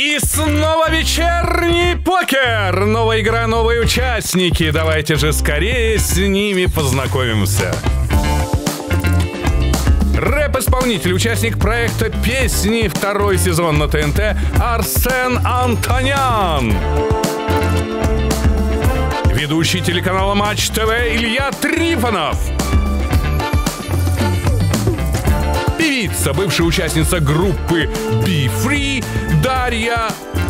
И снова вечерний покер! Новая игра, новые участники. Давайте же скорее с ними познакомимся. Рэп-исполнитель, участник проекта «Песни» второй сезон на ТНТ Арсен Антонян. Ведущий телеканала Матч ТВ Илья Трифонов. Певица, бывшая участница группы Be Free Дарья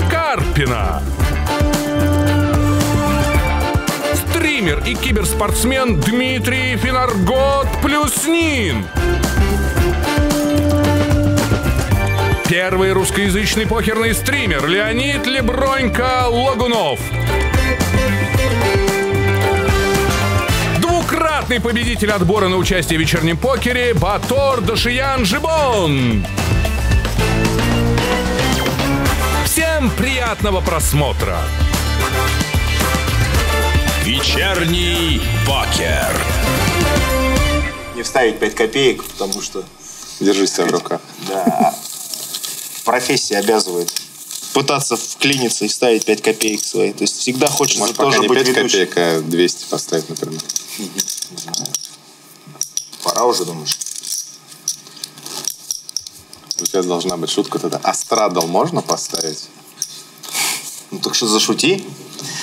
Карпина. Стример и киберспортсмен Дмитрий Финаргот Плюснин. Первый русскоязычный покерный стример Леонид Лебронько Логунов. Двукратный победитель отбора на участие в вечернем покере Батор Дашиян Жибон. Всем приятного просмотра! Вечерний покер. Не вставить 5 копеек, потому что... Держи себя в руках. Да. Профессия обязывает пытаться вклиниться и ставить 5 копеек свои. То есть всегда хочется Может, тоже пока не быть 5 ведущим. копеек, а 200 поставить, например. Пора уже, думаешь? У тебя должна быть шутка тогда. А страдал можно поставить? Ну так что зашути.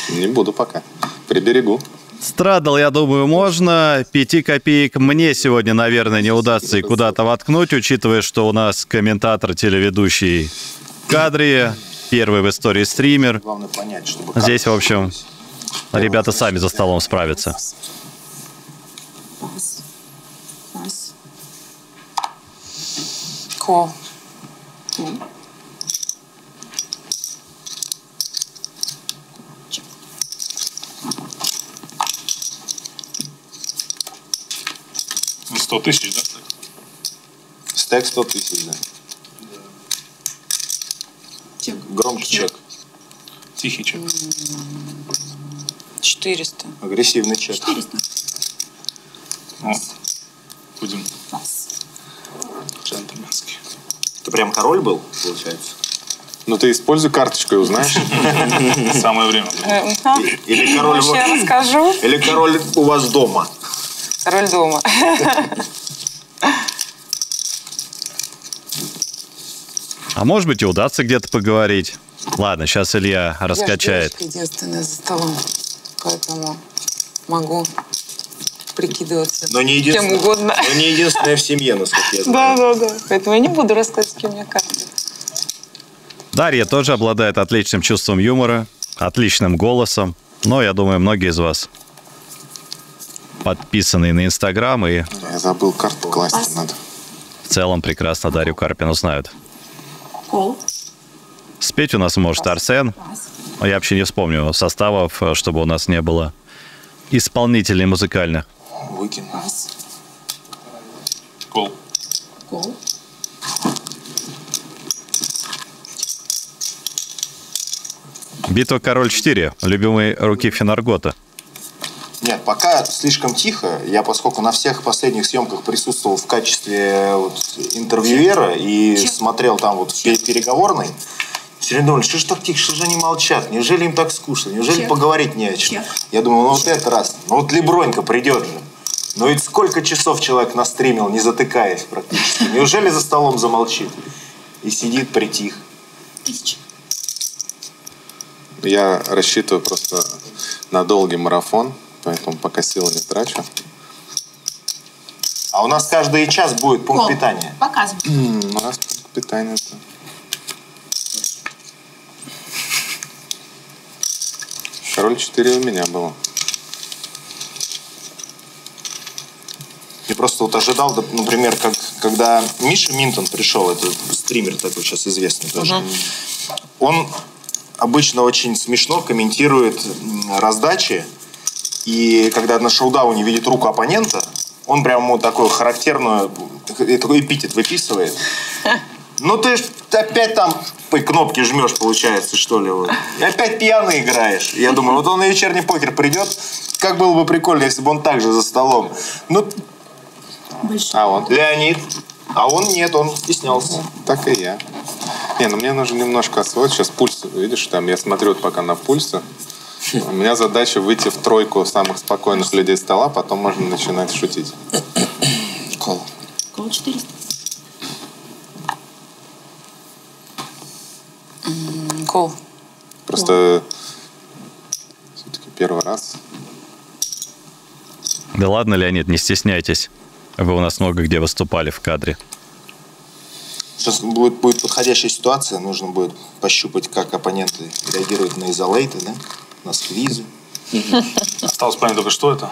Не буду пока. Приберегу. Страдал, я думаю, можно. Пяти копеек мне сегодня, наверное, не удастся и куда-то воткнуть, учитывая, что у нас комментатор, телеведущий в кадре, первый в истории стример. Главное понять, чтобы... Здесь, в общем, ребята сами за столом справятся. Ну, 100 тысяч, да? Стек 100 тысяч, да. Чек. Громкий чек. Тихий чек. 400. Агрессивный чек. 400. О, будем Pass. джентльменски. Ты прям король был, получается? Ну ты используй карточку и узнаешь. Самое время. Или король, или король у вас дома? Король дома. А может быть и удастся где-то поговорить. Ладно, сейчас Илья раскачает. Я единственная за столом. Поэтому могу прикидываться Но не кем единственная, угодно. но не единственная в семье, насколько я Да, знаю. да, да. Поэтому я не буду рассказывать, кем я карты. Дарья тоже обладает отличным чувством юмора, отличным голосом. Но я думаю, многие из вас подписаны на Инстаграм и Я забыл карту класть надо. в целом прекрасно Дарью Карпину знают. Спеть у нас может Арсен. Я вообще не вспомню составов, э, чтобы у нас не было исполнителей музыкальных. Кол. Call. Битва Король 4. Любимые руки Финаргота. Нет, пока слишком тихо. Я, поскольку на всех последних съемках присутствовал в качестве вот, интервьюера и смотрел там вот в пе- переговорной, все время думали, что ж так тихо, что же они молчат? Неужели им так скучно? Неужели Чек. поговорить не о чем? Чек. Я думаю, ну вот это раз. Ну вот Лебронько придет же. Ну ведь сколько часов человек настримил, не затыкаясь практически. Неужели за столом замолчит? И сидит притих. Тысяча. Я рассчитываю просто на долгий марафон, поэтому пока силы не трачу. А у нас каждый час будет пункт Call. питания. Показывай. У нас тут питание-то. Король 4 у меня было. Я просто вот ожидал, да, например, как, когда Миша Минтон пришел, это стример такой сейчас известный тоже, он обычно очень смешно комментирует раздачи, и когда на шоу-дауне видит руку оппонента, он прям ему такую характерную, такой эпитет выписывает. Ну ты ж опять там по кнопки жмешь, получается, что ли. Вот. И опять пьяный играешь. Я думаю, вот он на вечерний покер придет, как было бы прикольно, если бы он также за столом. Ну, А он? Леонид. А он нет, он стеснялся. Так и я. Не, ну мне нужно немножко освоить. Сейчас пульс, видишь, там я смотрю вот пока на пульсы. У меня задача выйти в тройку самых спокойных людей стола, потом можно начинать шутить. Кол. Кол 400. М, Кол. Просто все-таки первый раз. Да ладно, Леонид, не стесняйтесь. Вы у нас много где выступали в кадре. Сейчас будет, будет подходящая ситуация, нужно будет пощупать, как оппоненты реагируют на изолейты, да? На сквизы. Осталось понять только, что это.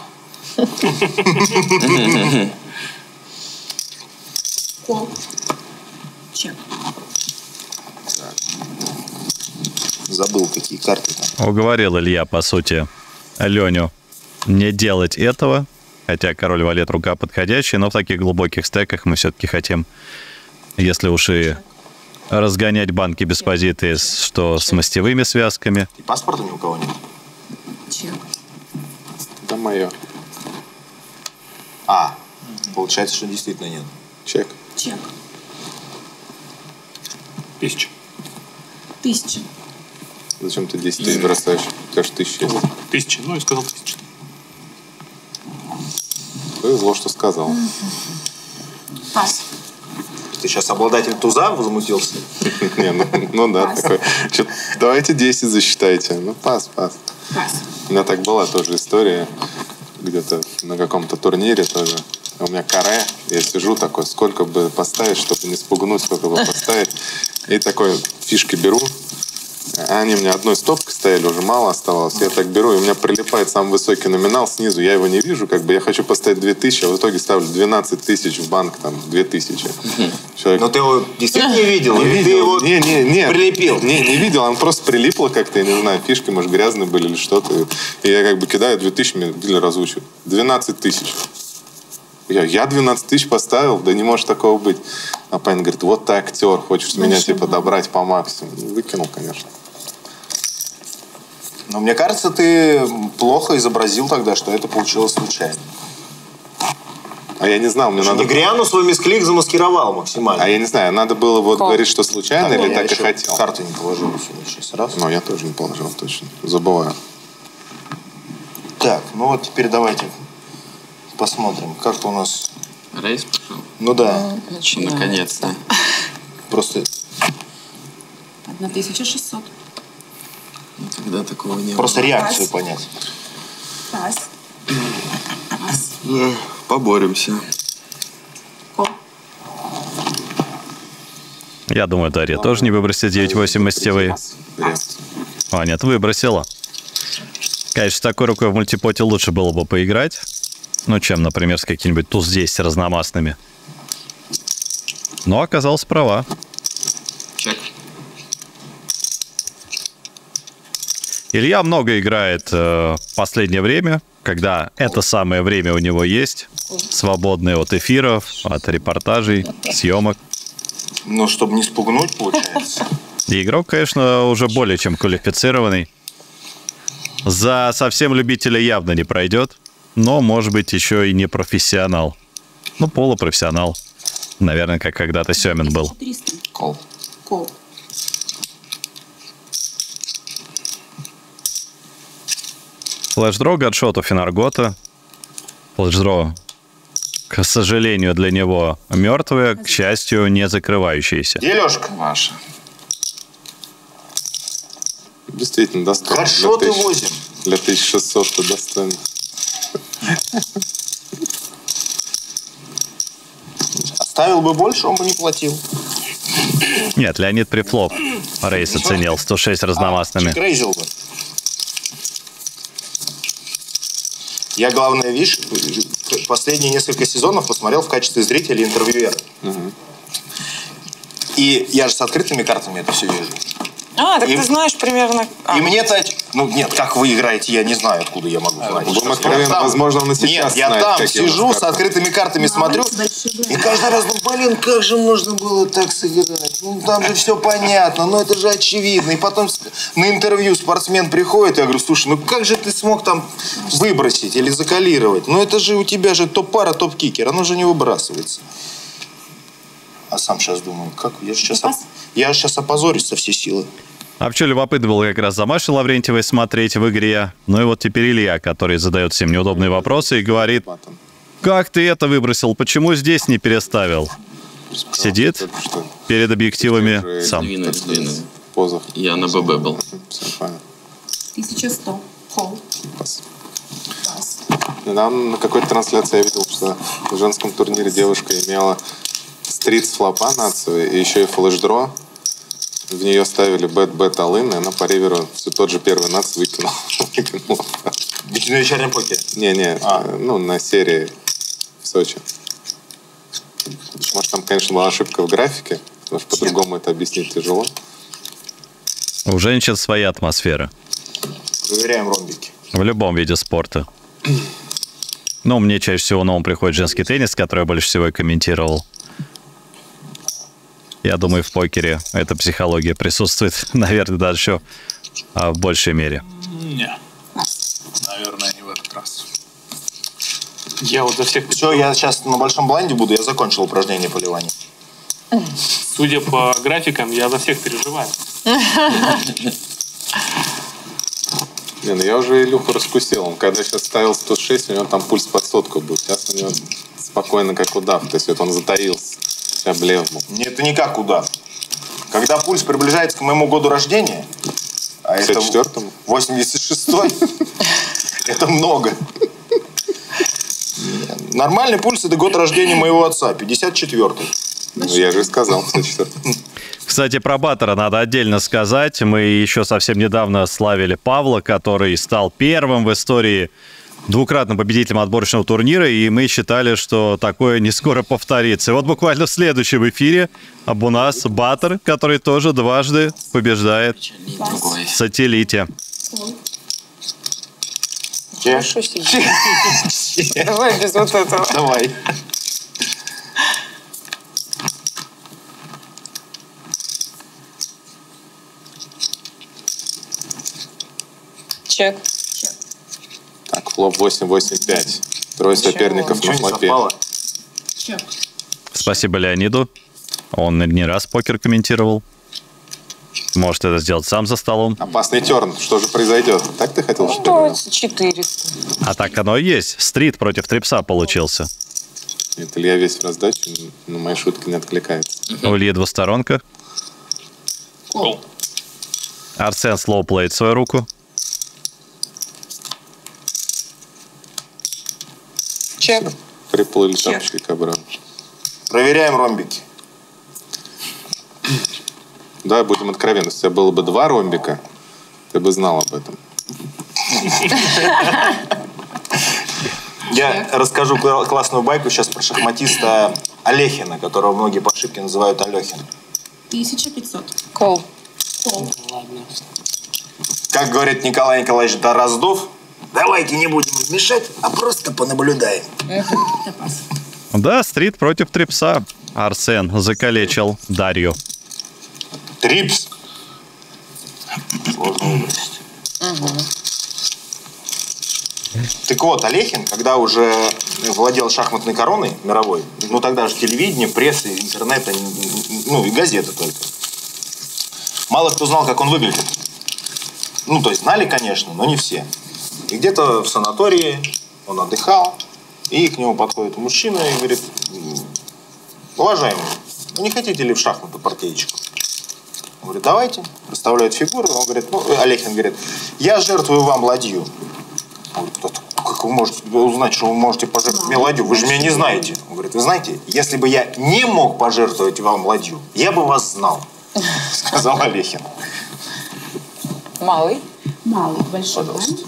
Кол. Чек. Забыл, какие карты там. Уговорил Илья, по сути, Леню не делать этого, хотя король валет рука подходящая, но в таких глубоких стеках мы все-таки хотим, если уж и разгонять банки без позиции, с- что с мастевыми связками. И паспорта ни у кого нет. Чек. Это мое. А, получается, что действительно нет. Чек. Чек. Тысяча. Тысяча. Зачем ты 10 тысяч бросаешь? У тебя же тысяча есть. Тысяча. Ну, я сказал тысяча. Повезло, что сказал. Пас. Ты сейчас обладатель туза возмутился? Не, ну, ну да, такой. Давайте 10 засчитайте. Ну, пас, пас. Пас. У меня так была тоже история. Где-то на каком-то турнире тоже. У меня каре. Я сижу такой, сколько бы поставить, чтобы не спугнуть, сколько бы поставить. И такой фишки беру. Они у меня одной стопкой стояли, уже мало оставалось. Я так беру, и у меня прилипает самый высокий номинал снизу. Я его не вижу, как бы я хочу поставить 2000, а в итоге ставлю 12 тысяч в банк, там, 2000. Человек Но ты его действительно не видел? Или ты его не, не, не. прилепил? Не, не видел, он просто прилипло как-то, я не знаю, фишки, может, грязные были или что-то. И я как бы кидаю 2000, мне дилер озвучивает. 12 тысяч. Я, я 12 тысяч поставил, да не может такого быть. А парень говорит, вот ты актер, хочешь меня типа добрать по максимуму. Ну, Выкинул, конечно. Но мне кажется, ты плохо изобразил тогда, что это получилось случайно. А я не знал, мне надо... Негриану свой мисклик замаскировал максимально. А я не знаю, надо было вот Кол. говорить, что случайно Так, или так и хотел. Карту не положил сейчас раз. Но я тоже не положил, точно. Забываю. Так, ну вот теперь давайте посмотрим, как у нас... Рейс пошел. Ну да, Наконец-то. просто 1600. Никогда такого не просто было. реакцию понять. Пас. Пас. Ну, Поборемся. Кол. Я думаю, Дарья тоже не выбросит 9-8 мастевые. А, нет, выбросила. Конечно, с такой рукой в мультипоте лучше было бы поиграть. Ну, чем, например, с какими-нибудь туз-10 разномастными. Но оказалась права. Чек. Илья много играет э, в последнее время, когда это самое время у него есть, свободное от эфиров, от репортажей, съемок. Ну, чтобы не спугнуть, получается. И игрок, конечно, уже более чем квалифицированный. За совсем любителя явно не пройдет, но, может быть, еще и не профессионал. Ну, полупрофессионал. Наверное, как когда-то Семин был. 400. Кол. Кол. Флэшдро гадшот у Финаргота. Флэшдро, к сожалению, для него мертвые, к счастью, не закрывающиеся. Где Лешка? Ваша. Действительно, достойно. Ты тысяч- возим. Для 1600 то достойно. Оставил бы больше, он бы не платил. Нет, Леонид Прифлоп рейс оценил 106 разномастными. Крейзил бы. Я, главное, видишь, последние несколько сезонов посмотрел в качестве зрителя и интервьюера. И я же с открытыми картами это все вижу. А, так И- ты знаешь примерно... а, И мне-то... Ну, нет, как вы играете, я не знаю, откуда я могу знать. Будем там- возможно, он и сейчас Нет, я знает, там сижу с открытыми картами, смотрю, большой и каждый раз, ну, блин, как же можно было так сыграть? Ну, там же все понятно, ну, это же очевидно. И потом на интервью спортсмен приходит, я говорю, слушай, ну, как же ты смог там выбросить или закалировать? Ну, это же у тебя же топ-пара, топ-кикер, оно же не выбрасывается. А сам сейчас думаю, как, я же сейчас... Пас. Я сейчас опозорюсь со всей силы. А вообще любопытно было как раз за Машей Лаврентьевой смотреть в игре. Ну и вот теперь Илья, который задает всем неудобные вопросы и говорит, как ты это выбросил, почему здесь не переставил? Сидит перед объективами сам. Двинули, двинули. в позах. Я на ББ был. Все понятно. 1100. Кол. Пас. Пас. Недавно на какой-то трансляции я видел, что в женском турнире девушка имела стрит с флопа нацию и еще и флеш-дро. В нее ставили бет-бет алын, и она по риверу все тот же первый нац выкинула. Выкинула. На вечернем покере. Не-не, А. ну, на серии в Сочи. Может, там, конечно, была ошибка в графике, потому что по-другому это объяснить тяжело. У женщин своя атмосфера. Проверяем ромбики. В любом виде спорта. Ну, мне чаще всего на ум приходит женский теннис, который я больше всего и комментировал. Я думаю, в покере эта психология присутствует, наверное, даже еще а, в большей мере. Не. Наверное, не в этот раз. Я вот за всех, Все, я сейчас на большом блайнде буду, я закончил упражнение поливания. судя по графикам, я за всех переживаю. Не, ну я уже Илюху раскусил. Он когда сейчас ставил 106, у него там пульс под сотку был. Сейчас у него спокойно, как удав. То есть вот он затаился. Блевнул. Нет, это никак удав. Когда пульс приближается к моему году рождения, а это 54-му? 86-й, это много. Нормальный пульс – это год рождения моего отца, 54-й. Ну, я же сказал, 104 Кстати, про Баттера надо отдельно сказать. Мы еще совсем недавно славили Павла, который стал первым в истории двукратным победителем отборочного турнира, и мы считали, что такое не скоро повторится. И вот буквально в следующем эфире об у нас Баттер, который тоже дважды побеждает в сателлите. Хорошо сидит. Давай без вот этого. Давай. Чек. Чек. Так, флоп 8-8-5. Трое соперников Ничего на флопе. Спасибо Леониду. Он не раз покер комментировал. Может это сделать сам за столом. Опасный терн. Что же произойдет? Так ты хотел, что ли? Ну, 400. А так оно и есть. Стрит против трипса получился. Нет, Илья весь в раздаче, на мои шутки не откликается. У Ильи двусторонка. Арсен слоуплеит свою руку. Чек. Приплыли Чек. тапочки к обратно. Проверяем ромбики. Давай будем откровенны. Если у тебя было бы два ромбика, ты бы знал об этом. Я расскажу кла- классную байку сейчас про шахматиста Олехина, которого многие по ошибке называют Алехин. 1500. Кол. Кол. Как говорит Николай Николаевич Дороздов, давайте не будем мешать, а просто понаблюдаем. Да, стрит против трипса. Арсен закалечил Дарью. Трипс. Сложно выбросить. Так вот, Олехин, когда уже владел шахматной короной мировой, ну тогда же телевидение, пресса, интернета, ну и газеты только. Мало кто знал, как он выглядит. Ну, то есть знали, конечно, но не все. И где-то в санатории он отдыхал, и к нему подходит мужчина и говорит, «М, уважаемый, вы не хотите ли в шахматы партеечку? Он говорит, давайте. Представляют фигуру. Он говорит, ну, э, Олехин говорит, я жертвую вам ладью. Он говорит, «Кто- как вы можете узнать, что вы можете пожертвовать мне ладью? Вы же меня не знаете. Он говорит, вы знаете, если бы я не мог пожертвовать вам ладью, я бы вас знал, сказал Олехин. Малый. Малый. Большой блайнд.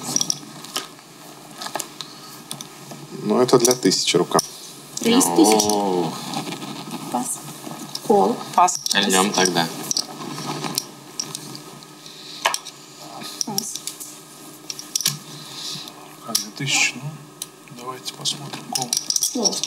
Ну, это для тысячи рука. 1000. О, Пас. Кол. Пас. Льнем тогда. Пас. Как за тысячу, ну, давайте посмотрим. Кол. Кол.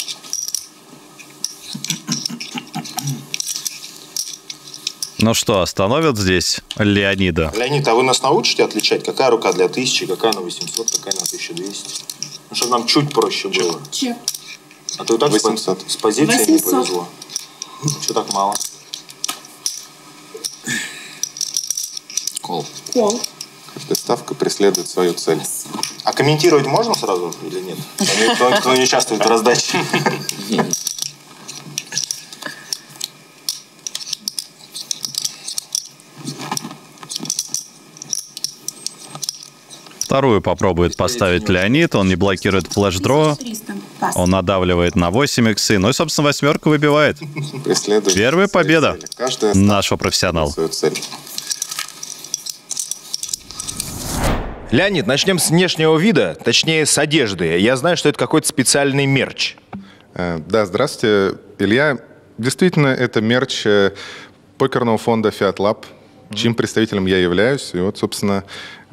Ну что, остановят здесь Леонида? Леонид, а вы нас научите отличать, какая рука для тысячи, какая на 800, какая на 1200? Ну, чтобы нам чуть проще было. Че? А то и так 800. с позиции 800. не повезло. Чего так мало? Кол. Кол. Каждая ставка преследует свою цель. А комментировать можно сразу или нет? А кто, кто не участвует в раздаче? Вторую попробует поставить Леонид. Он не блокирует флеш-дро. 300. Пас. Он надавливает на 8 иксы. Ну и, собственно, восьмерку выбивает. Первая победа нашего профессионала. Леонид, начнем с внешнего вида, точнее с одежды. Я знаю, что это какой-то специальный мерч. Э, Да, здравствуйте, Илья. Действительно, это мерч э, покерного фонда Fiat Lab, чьим представителем я являюсь. И вот, собственно,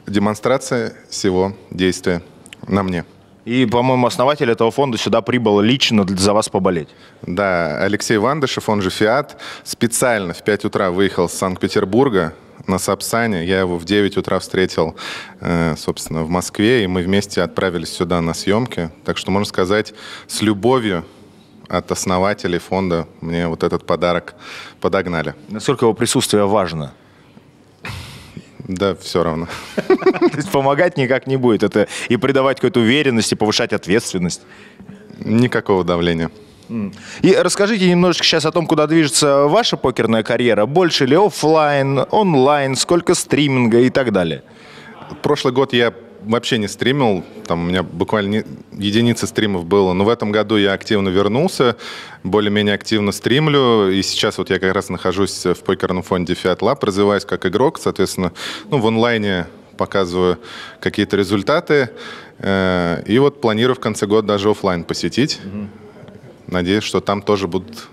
демонстрация всего действия на мне. И, по-моему, основатель этого фонда сюда прибыл лично для- за вас поболеть. Да, Алексей Вандышев, он же Фиат, специально в 5 утра выехал с Санкт-Петербурга на Сапсане. Я его в 9 утра встретил, э, собственно, в Москве, и мы вместе отправились сюда на съемки. Так что, можно сказать, с любовью от основателей фонда мне вот этот подарок подогнали. Насколько его присутствие важно? Да, все равно. То есть помогать никак не будет. Это и придавать какую-то уверенность, и повышать ответственность. Никакого давления. И расскажите немножечко сейчас о том, куда движется ваша покерная карьера. Больше ли офлайн, онлайн, сколько стриминга и так далее. Прошлый год я вообще не стримил, там у меня буквально не- единицы стримов было, но в этом году я активно вернулся, более-менее активно стримлю, и сейчас вот я как раз нахожусь в покерном фонде Fiat Lab, развиваюсь как игрок, соответственно, ну, в онлайне показываю какие-то результаты, э, и вот планирую в конце года даже офлайн посетить. Надеюсь, что там тоже будут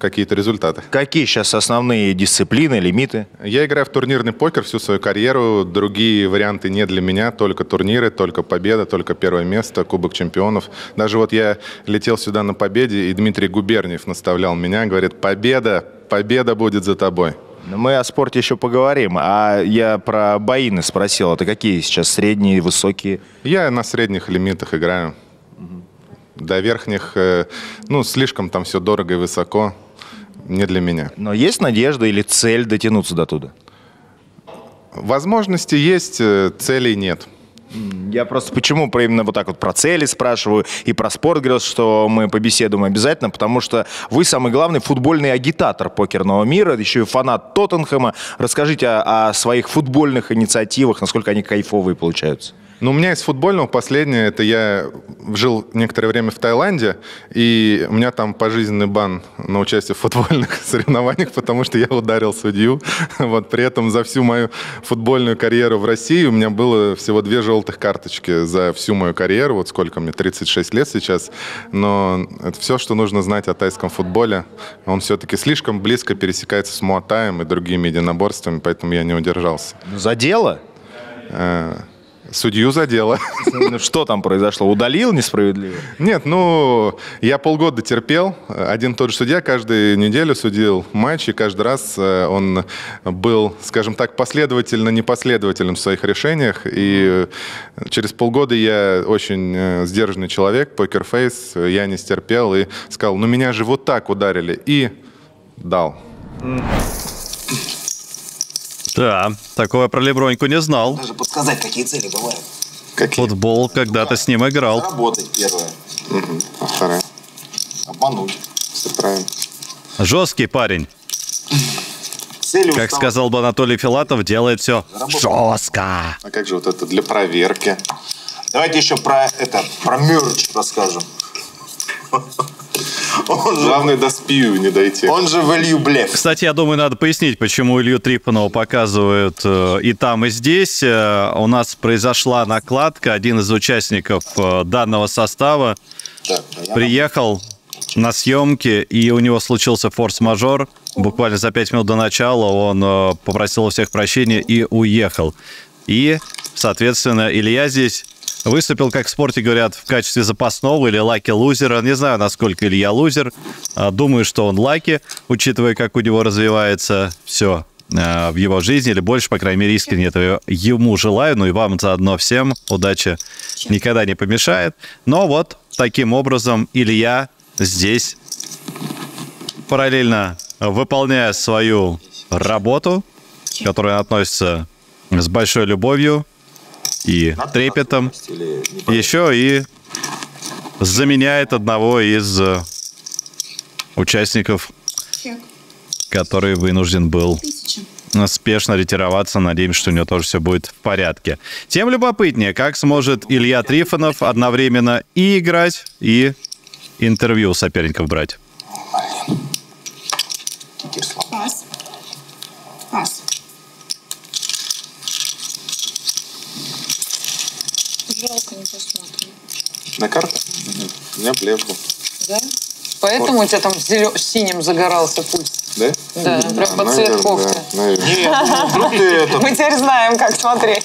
какие-то результаты. Какие сейчас основные дисциплины, лимиты? Я играю в турнирный покер всю свою карьеру. Другие варианты не для меня. Только турниры, только победа, только первое место, Кубок чемпионов. Даже вот я летел сюда на победе, и Дмитрий Губерниев наставлял меня. Говорит, победа, победа будет за тобой. Ну, Мы о спорте еще поговорим. А я про боины спросил. Это какие сейчас? Средние, высокие? Я на средних лимитах играю. До верхних, э, ну, слишком там все дорого и высоко. Не для меня. Но есть надежда или цель дотянуться до туда? Возможности есть, э, целей нет. Я просто почему про именно вот так вот про цели спрашиваю и про спорт говорил, что мы побеседуем обязательно, потому что вы самый главный футбольный агитатор покерного мира, еще и фанат Тоттенхэма. Расскажите о, о своих футбольных инициативах, насколько они кайфовые получаются. Ну, у меня из футбольного последнее, это я жил некоторое время в Таиланде, и у меня там пожизненный бан на участие в футбольных соревнованиях, потому что я ударил судью. Вот, при этом за всю мою футбольную карьеру в России у меня было всего две желтых карточки за всю мою карьеру, вот сколько мне, 36 лет сейчас, но это все, что нужно знать о тайском футболе. Он все-таки слишком близко пересекается с муатаем и другими единоборствами, поэтому я не удержался. За дело? Судью задело. Ну, Что там произошло? Удалил несправедливо? Нет, ну, я полгода терпел. Один тот же судья каждую неделю судил матчи. Каждый раз э, он был, скажем так, последовательно непоследовательным в своих решениях. И э, через полгода я очень э, сдержанный человек, покерфейс, я не стерпел и сказал, ну, меня же вот так ударили. И дал. Да, такое про Леброньку не знал. Даже подсказать, какие цели бывают. Футбол когда-то с ним играл. Заработать первое. А вторая? Обмануть. Все правильно. Жесткий парень. Цели Как сказал бы Анатолий Филатов, делает все жестко. А как же вот это для проверки? Давайте еще про это, про мерч расскажем. Он же, Главное до спию не дойти. он же value блеф. Кстати, я думаю, надо пояснить, почему Илью Трипанова показывают э, и там, и здесь. Э, у нас произошла накладка. Один из участников э, данного состава а я приехал на съемки, и у него случился форс-мажор. Буквально за пять минут до начала он э, попросил у всех прощения и уехал. И, соответственно, Илья здесь выступил, как в спорте говорят, в качестве запасного или lucky лузера. Не знаю, насколько Илья лузер. А, Думаю, что он lucky, учитывая, как у него развивается все в его жизни, или больше, по крайней мере, искренне этого ему желаю, ну и вам заодно всем удачи никогда не помешает. Но вот таким образом Илья здесь, параллельно выполняя свою работу, которой он относится с большой любовью и трепетом. Еще и заменяет одного из э, участников, который вынужден был спешно ретироваться. Надеемся, что у него тоже все будет в порядке. Тем любопытнее, как сможет Илья Трифонов одновременно и играть, и интервью у соперников брать. Пас. Жалко, не посмотрим. На карту? У меня блеф был. Да? Поэтому у тебя там зелё- синим загорался пульс. Да? Да, прям А, под цвет наверно, кофты. да, наверно. Не, вдруг ты это, Мы теперь знаем, как смотреть.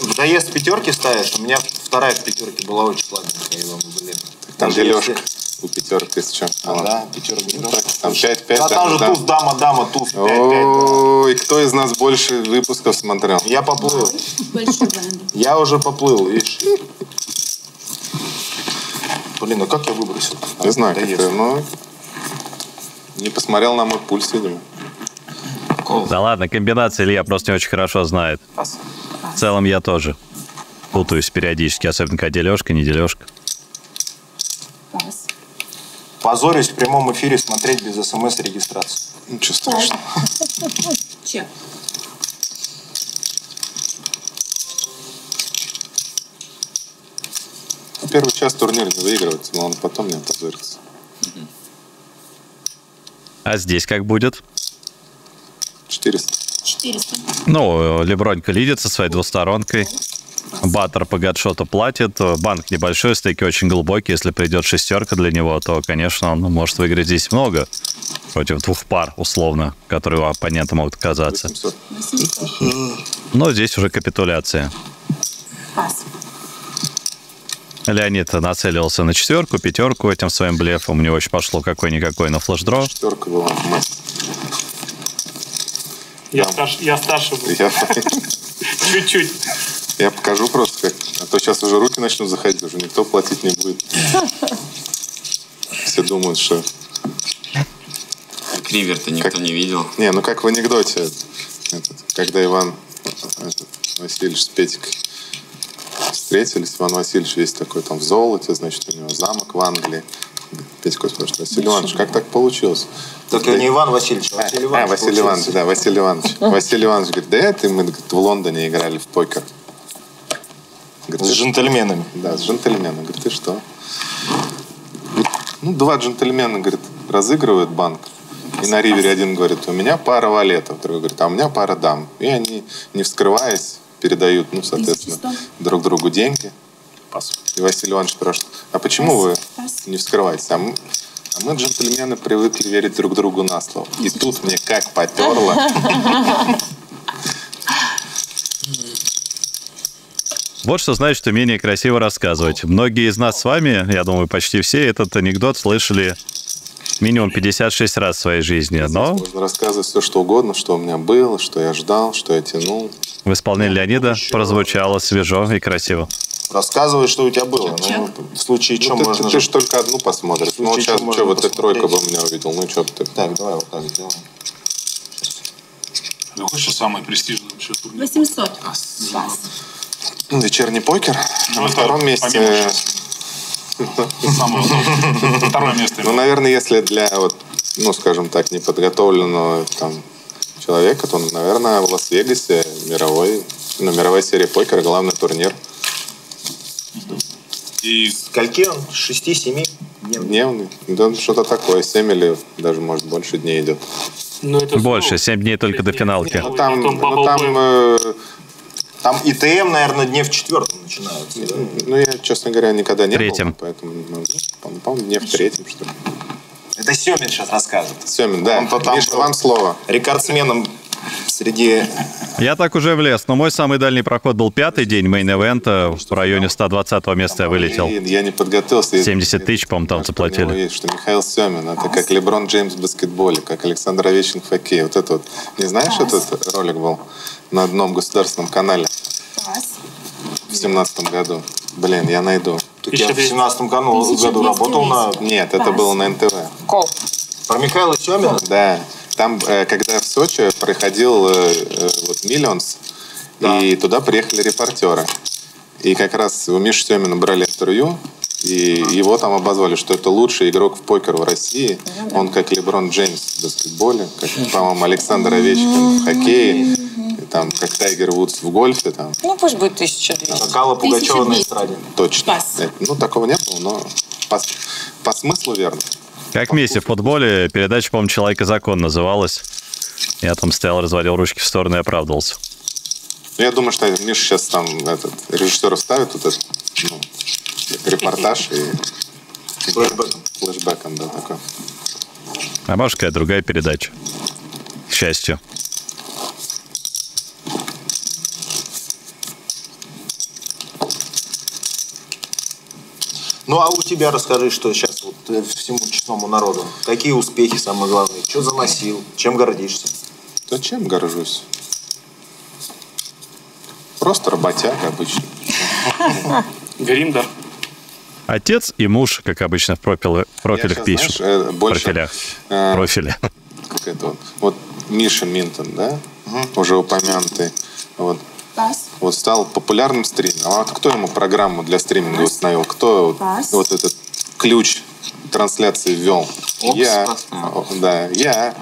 в доезд пятерки ставишь. У меня вторая в пятерке была очень сладенькая, вам блин. Там Лёшка у пятерки, если что. А, да, пятерка. Ну, так, Там 5-5. Да, там же туз, дама, дама, туз, 5, 5, Ой, кто из нас больше выпусков смотрел? Я поплыл. Я уже поплыл, видишь. Блин, а как я выбросил? Не знаю, как ты, ну... Не посмотрел на мой пульс, видимо. Да ладно, комбинация Илья просто не очень хорошо знает. В целом я тоже путаюсь периодически, особенно когда дележка, не дележка. Позорюсь в прямом эфире смотреть без смс-регистрации. Ничего страшного. Чек. Первый час турнир не выигрывается, но он потом не опозорится. А здесь как будет? 400. 400. Ну, Лебронька лидит со своей двусторонкой. Баттер по гадшоту платит. Банк небольшой, стейки очень глубокие. Если придет шестерка для него, то, конечно, он может выиграть здесь много. Против двух пар, условно, которые у оппонента могут оказаться. 800. 800. Но здесь уже капитуляция. Пас. Леонид нацелился на четверку, пятерку этим своим блефом. У него очень пошло какой-никакой на флеш-дро. Четверка была. Я старше, я старше был. Я, Чуть-чуть. я покажу просто, как. А то сейчас уже руки начнут заходить, уже никто платить не будет. Все думают, что... Кривер-то никто не видел. Не, ну как в анекдоте, этот, когда Иван этот, Васильевич с Петькой встретились, Иван Васильевич весь такой там в золоте, значит, у него замок в Англии. Петька спрашивает, Василий Иванович, как так получилось? Так Да- не Иван Васильевич, а Василий А, Иванович. Василий получился. Иванович, да, Василий Иванович. Василий Иванович говорит, да это мы говорит, в Лондоне играли в покер. Говорит, С «Ты джентльменами. Да, с джентльменом. Говорит, ты что? Ну, два джентльмена, говорит, разыгрывают банк. И на ривере один говорит, у меня пара валетов. Другой говорит, а у меня пара дам. И они, не вскрываясь, передают, ну, соответственно, 1100. друг другу деньги. И Василий Иванович спрашивает, а почему вы. Не вскрываетесь? А мы, а мы, джентльмены, привыкли верить друг другу на слово. И тут мне как потерло. Вот что значит умение красиво рассказывать. Многие из нас с вами, я думаю, почти все, этот анекдот слышали минимум 56 раз в своей жизни. Но Можно рассказывать все, что угодно, что у меня было, что я ждал, что я тянул. в исполнении Леонида прозвучало свежо и красиво. Рассказывай, что у тебя было. Ну, в случае чего Ну, ты, можно ты же... ж только одну посмотришь. Ну, вот случае сейчас, что, вот ты тройка бы меня увидел. Ну, что ты? Так, давай вот так сделаем. Какой сейчас самый престижный вообще турнир? 800. Пас. Ну, Вечерний покер. Ну, На втором месте. Самое Второе место. Ну, наверное, если для, вот, ну, скажем так, неподготовленного там человека, то, наверное, в Лас-Вегасе мировой, ну, мировая серия покера, главный турнир. И Скольки он? С 6-7 дней? Дневный. Да, что-то такое. 7 или даже, может, больше дней идет. ну, это Больше, 7 дней только до финалки. Ну, там, Потом ну, там э, Там ИТМ, наверное, дне в четвертом начинается. да? Ну, я, честно говоря, никогда не Третьем. был, поэтому, ну, по- по-моему, дне в третьем, что ли. Это Семин сейчас расскажет. Семин, да. Он-то там Миша, вам слово. Рекордсменом среди... Я так уже влез, но мой самый дальний проход был пятый день мейн-эвента. В районе 120 места я вылетел. Я не подготовился. 70 тысяч, по-моему, там заплатили. есть, что Михаил Семин, это как Леброн Джеймс в баскетболе, как Александр Овечкин в хоккее. Вот это вот. Не знаешь, этот ролик был на одном государственном канале в семнадцатом году? Блин, я найду. Так я в 17 году, году 1200 работал на... Нет, это было на НТВ. Кол. Про Михаила Семина? Да. Там, э, когда в Сочи проходил э, э, вот Миллионс, и туда приехали репортеры. И как раз у Миши Семина брали интервью, и его там обозвали, что это лучший игрок в покер в России. Он как Леброн Джеймс в баскетболе, как, по-моему, Александр Овечкин в хоккее, и там, как Тайгер Вудс в гольфе. Там. Ну, пусть будет 1200. Кала Пугачева на эстраде. Точно. Пас. Ну, такого не было, но по, по смыслу верно. Как Месси в футболе, передача, по-моему, «Человек и закон» называлась. Я там стоял, разводил ручки в сторону и оправдывался. Ну, Я думаю, что Миша сейчас там этот режиссер вставит вот этот ну, репортаж и Флэшбэком. флешбеком, да, такой. А может, какая другая передача. К счастью. Ну, а у тебя расскажи, что сейчас всему честному народу. Какие успехи самые главные? Что заносил? Чем гордишься? Да чем горжусь? Просто работяга обычно. Гриндер. Отец и муж, как обычно, в профиле- профилях пишут. знаешь, э, больше, Профилях. э, Профили. Как это вот? Вот Миша Минтон, да? Уже упомянутый. Вот. Пас. Вот стал популярным стримером. А вот кто ему программу для стриминга установил? Кто вот, Пас. вот этот ключ трансляции ввел? я. О, Да, я.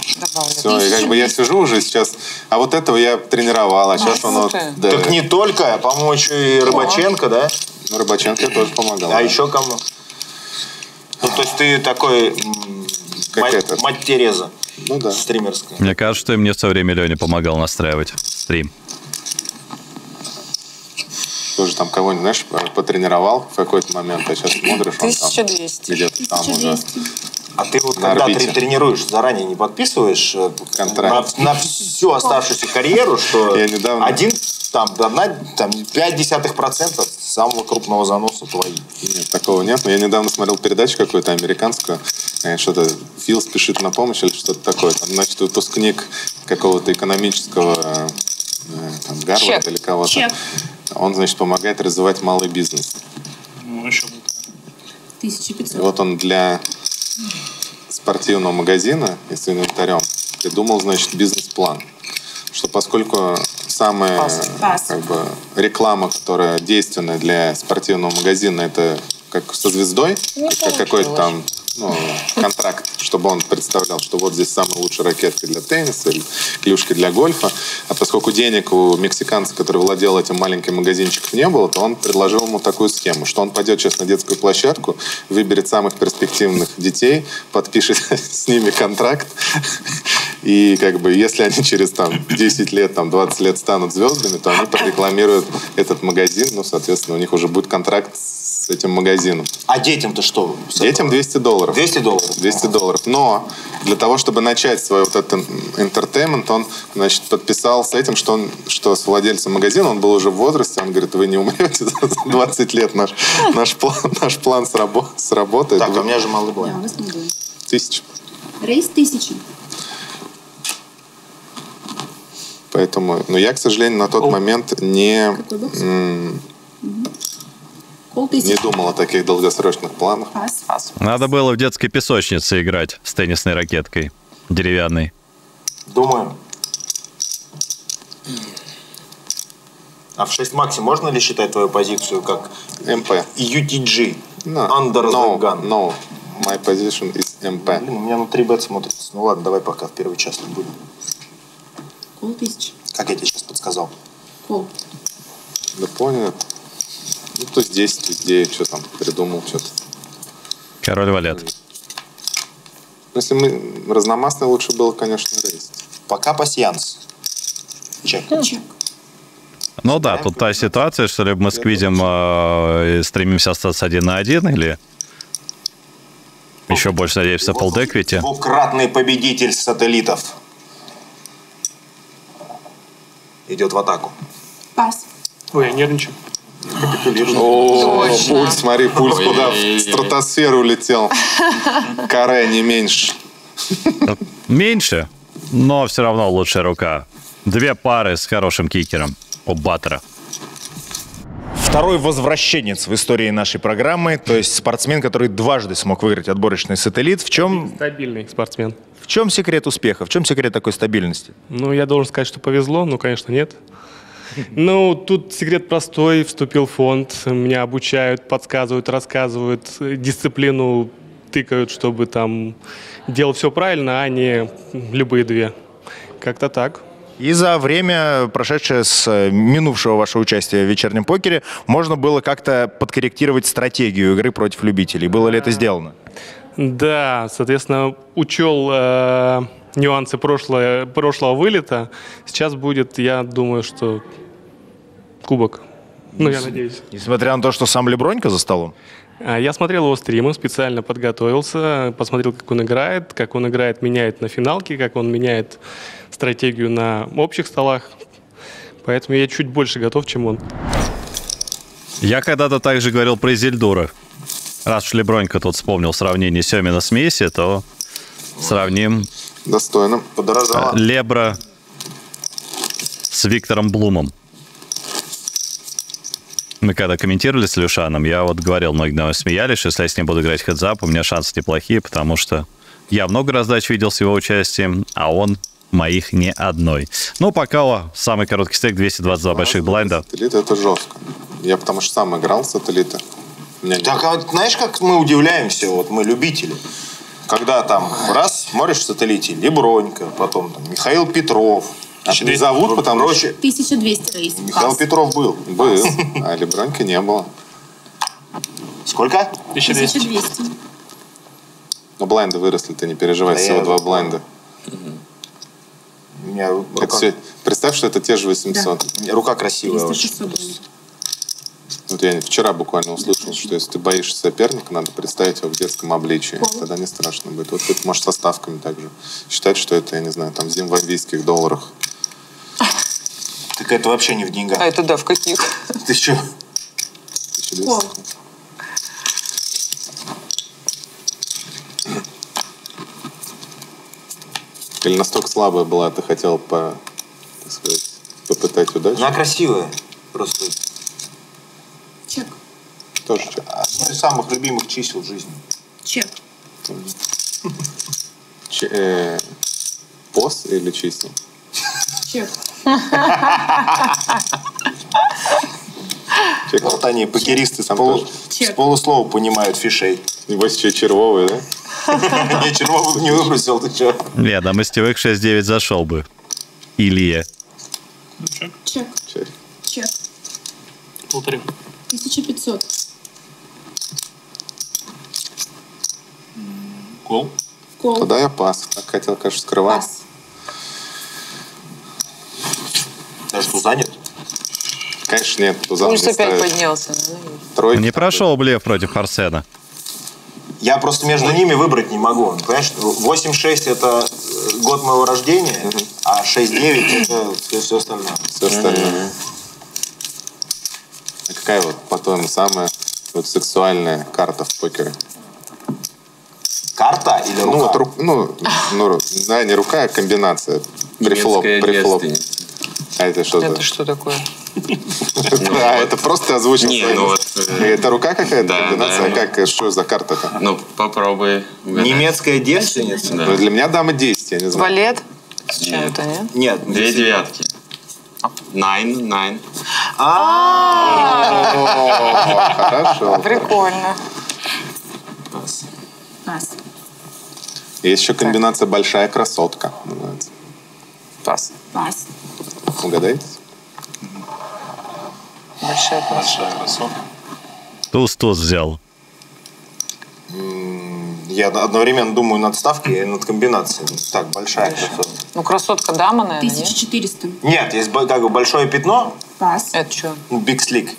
Все, и как бы я сижу уже сейчас, а вот этого я тренировал, а сейчас он вот... слушай. Да. Так не только, а, еще и Рыбаченко, да? Ну, Рыбаченко тоже помогал. А да. еще кому? Ну, то есть ты такой Как мать, этот. мать Тереза Ну да. стримерская. Мне кажется, что и мне в свое время Леня помогал настраивать стрим. Тоже там кого-нибудь, знаешь, потренировал в какой-то момент, а сейчас смотришь, он там 1200. где-то там уже. 1200. А ты вот На когда орбите. трени- тренируешь, заранее не подписываешь э, Контракт. на, на всю оставшуюся карьеру, что Я недавно- один там, одна, там, 0,5% самого крупного заноса твои. Нет, такого нет. Но я недавно смотрел передачу какую-то американскую. э, Что-то Фил спешит на помощь или что-то такое. Там, значит, выпускник какого-то экономического э, там, Гарварда Чек. или кого-то. Чек. Он, значит, помогает развивать малый бизнес. Ну, еще бы. И 1500. вот он для спортивного магазина и с инвентарем придумал, значит, бизнес-план. Что поскольку самая Пас. как бы, реклама, которая действенная для спортивного магазина, это как со звездой, как какой-то там ну, контракт, чтобы он представлял, что вот здесь самая лучшая ракетка для тенниса или клюшки для гольфа. А поскольку денег у мексиканца, который владел этим маленьким магазинчиком, не было, то он предложил ему такую схему, что он пойдет сейчас на детскую площадку, выберет самых перспективных детей, подпишет с ними контракт, и как бы если они через там 10 лет, там 20 лет станут звездами, то они прорекламируют этот магазин, ну, соответственно, у них уже будет контракт с этим магазином. А детям-то что? с Детям этого? 200 долларов. 200 долларов? 200 долларов. Но для того, чтобы начать свой вот этот entertainment, он, значит, подписал с этим, что, он, что с владельцем магазина, он был уже в возрасте, он говорит, вы не умрете за 20 лет, наш, наш план, наш план срабо- сработает. Так, а у меня же малый Да, блок. у вас не будет. Тысяч. Рейс 1000. Поэтому, но я, к сожалению, на тот момент не, Какой бокс? м, Не 1000. думал о таких долгосрочных планах. Пас. Надо было в детской песочнице играть с теннисной ракеткой деревянной. Думаю. А в 6 макси можно ли считать твою позицию как МП. UTG? No, Under the no, gun. no. My position is MP. Блин, у меня на 3 бет смотрится. Ну ладно, давай пока в первый час не будем. Кол 1000. Как я тебе сейчас подсказал? Кол. Да понял. Ну, то здесь, то 9, что там, придумал что-то. Король валет. Ну, Если мы разномастные, лучше было, конечно, рейс. Пока пасьянс. Чек. Чек. Ну да, тут та ситуация, что либо мы с Квизем э, стремимся остаться один на один, или еще больше надеемся в полдеквите. Двукратный победитель сателлитов. Идет в атаку. Пас. Ой, я нервничаю. О, пульс, смотри, пульс куда в стратосферу улетел. Каре не меньше. Меньше, но все равно лучшая рука. Две пары с хорошим кикером у Баттера. Второй возвращенец в истории нашей программы, то есть спортсмен, который дважды смог выиграть отборочный сателлит. В чем, Стабильный спортсмен. в чем секрет успеха? В чем секрет такой стабильности? Ну, я должен сказать, что повезло, ну, конечно, нет. Ну, тут секрет простой. Вступил в фонд, меня обучают, подсказывают, рассказывают, дисциплину тыкают, чтобы там делал все правильно, а не любые две. Как-то так. И за время, прошедшее с э, минувшего вашего участия в вечернем покере, можно было как-то подкорректировать стратегию игры против любителей. Было ли это сделано? Да, соответственно, учел э, нюансы прошлое, прошлого вылета. Сейчас будет, я думаю, что кубок. Ну, я надеюсь. Несмотря на то, что сам Лебронько за столом? А, Я смотрел его стримы, специально подготовился, посмотрел, как он играет, как он играет, меняет на финалке, как он меняет стратегию на общих столах. Поэтому я чуть больше готов, чем он. Я когда-то также говорил про Изельдура. Раз уж Лебронько тут вспомнил сравнение Семина с Месси, то сравним Достойно. Подорожало. Лебра с Виктором Блумом. Мы когда комментировали с Люшаном, я вот говорил, многие мной смеялись, что если я с ним буду играть хедзап, у меня шансы неплохие, потому что я много раздач видел с его участием, а он моих ни одной. Ну, пока о, самый короткий стейк 222 больших блайнда. Сателлит это жестко. Я потому что сам играл в сателлиты. Меня не- Так, а вот знаешь, как мы удивляемся, вот мы любители. Когда там раз смотришь в сателлите, Лебронько, потом там Михаил Петров. А не зовут, потому что 1200 рейс. Михаил Пас. Петров был. был, а Лебронька не было. Сколько? 1200. 1200. Но блайнды выросли, ты не переживай, Да всего я- два блайнда. У меня рука, представь, что это те же 800. у меня рука красивая очень. 300 будет. Вот я вчера буквально услышал, что если ты боишься соперника, надо представить его в детском обличии. Тогда не страшно будет. Вот тут может со ставками также. Считать, что это, я не знаю, там в зимбабвийских долларах. Так это вообще не в деньгах. А это да, в каких? Ты что? 1200. Кол. Или настолько слабая была, ты хотел по, так сказать, попытать удачу? Она красивая. Просто. Тоже чек. одно из самых любимых чисел жизни. Чек. Че- э, пос или чисел? Чек. Чек. Вот они, покеристы, с, Там полу- тоже. Чек. с полуслова понимают фишей. Небось, че червовый, да? Я червовых не выбросил, ты что? Я на мастевых 6-9 зашел бы. Илья. Чек. Чек. Чек. Полторы. 1500. Кол. Кол. Тогда я пас. Так хотел, конечно, скрывать. Пас. Даже что занят? Конечно, нет. Тузан Пульс не опять ставит. поднялся. Тройка. Не прошел блеф против Арсена. Я просто между ними выбрать не могу. Понимаешь, 8-6 это год моего рождения, а 6-9 это все, все остальное. Все остальное. А какая вот, по-твоему, самая вот сексуальная карта в покере? Карта или рука? Ну, вот, ру- ну, ну, да, не рука, а комбинация. Прифлоп. девственница. А это что Это что такое? А, это просто озвучил. Не, ну вот, э, Это рука какая-то да, комбинация? да, А ну. как, э, что за карта-то? Ну, попробуй. Немецкая девственница? Да. Ну, для меня дама 10, я не знаю. Валет? С чем-то, нет? Нет. Две девятки. Найн, найн. О, Хорошо. Прикольно. Пас. Есть еще комбинация большая красотка. называется. Пас. Пас. Угадаете? Большая пас. Большая красотка. Туз-туз взял. Я одновременно думаю над ставкой и над комбинацией. Так, большая красотка. Ну, красотка дама, наверное, нет? 1400. Нет, есть б- как бы большое пятно, Пас. Это что? ну, биг слик.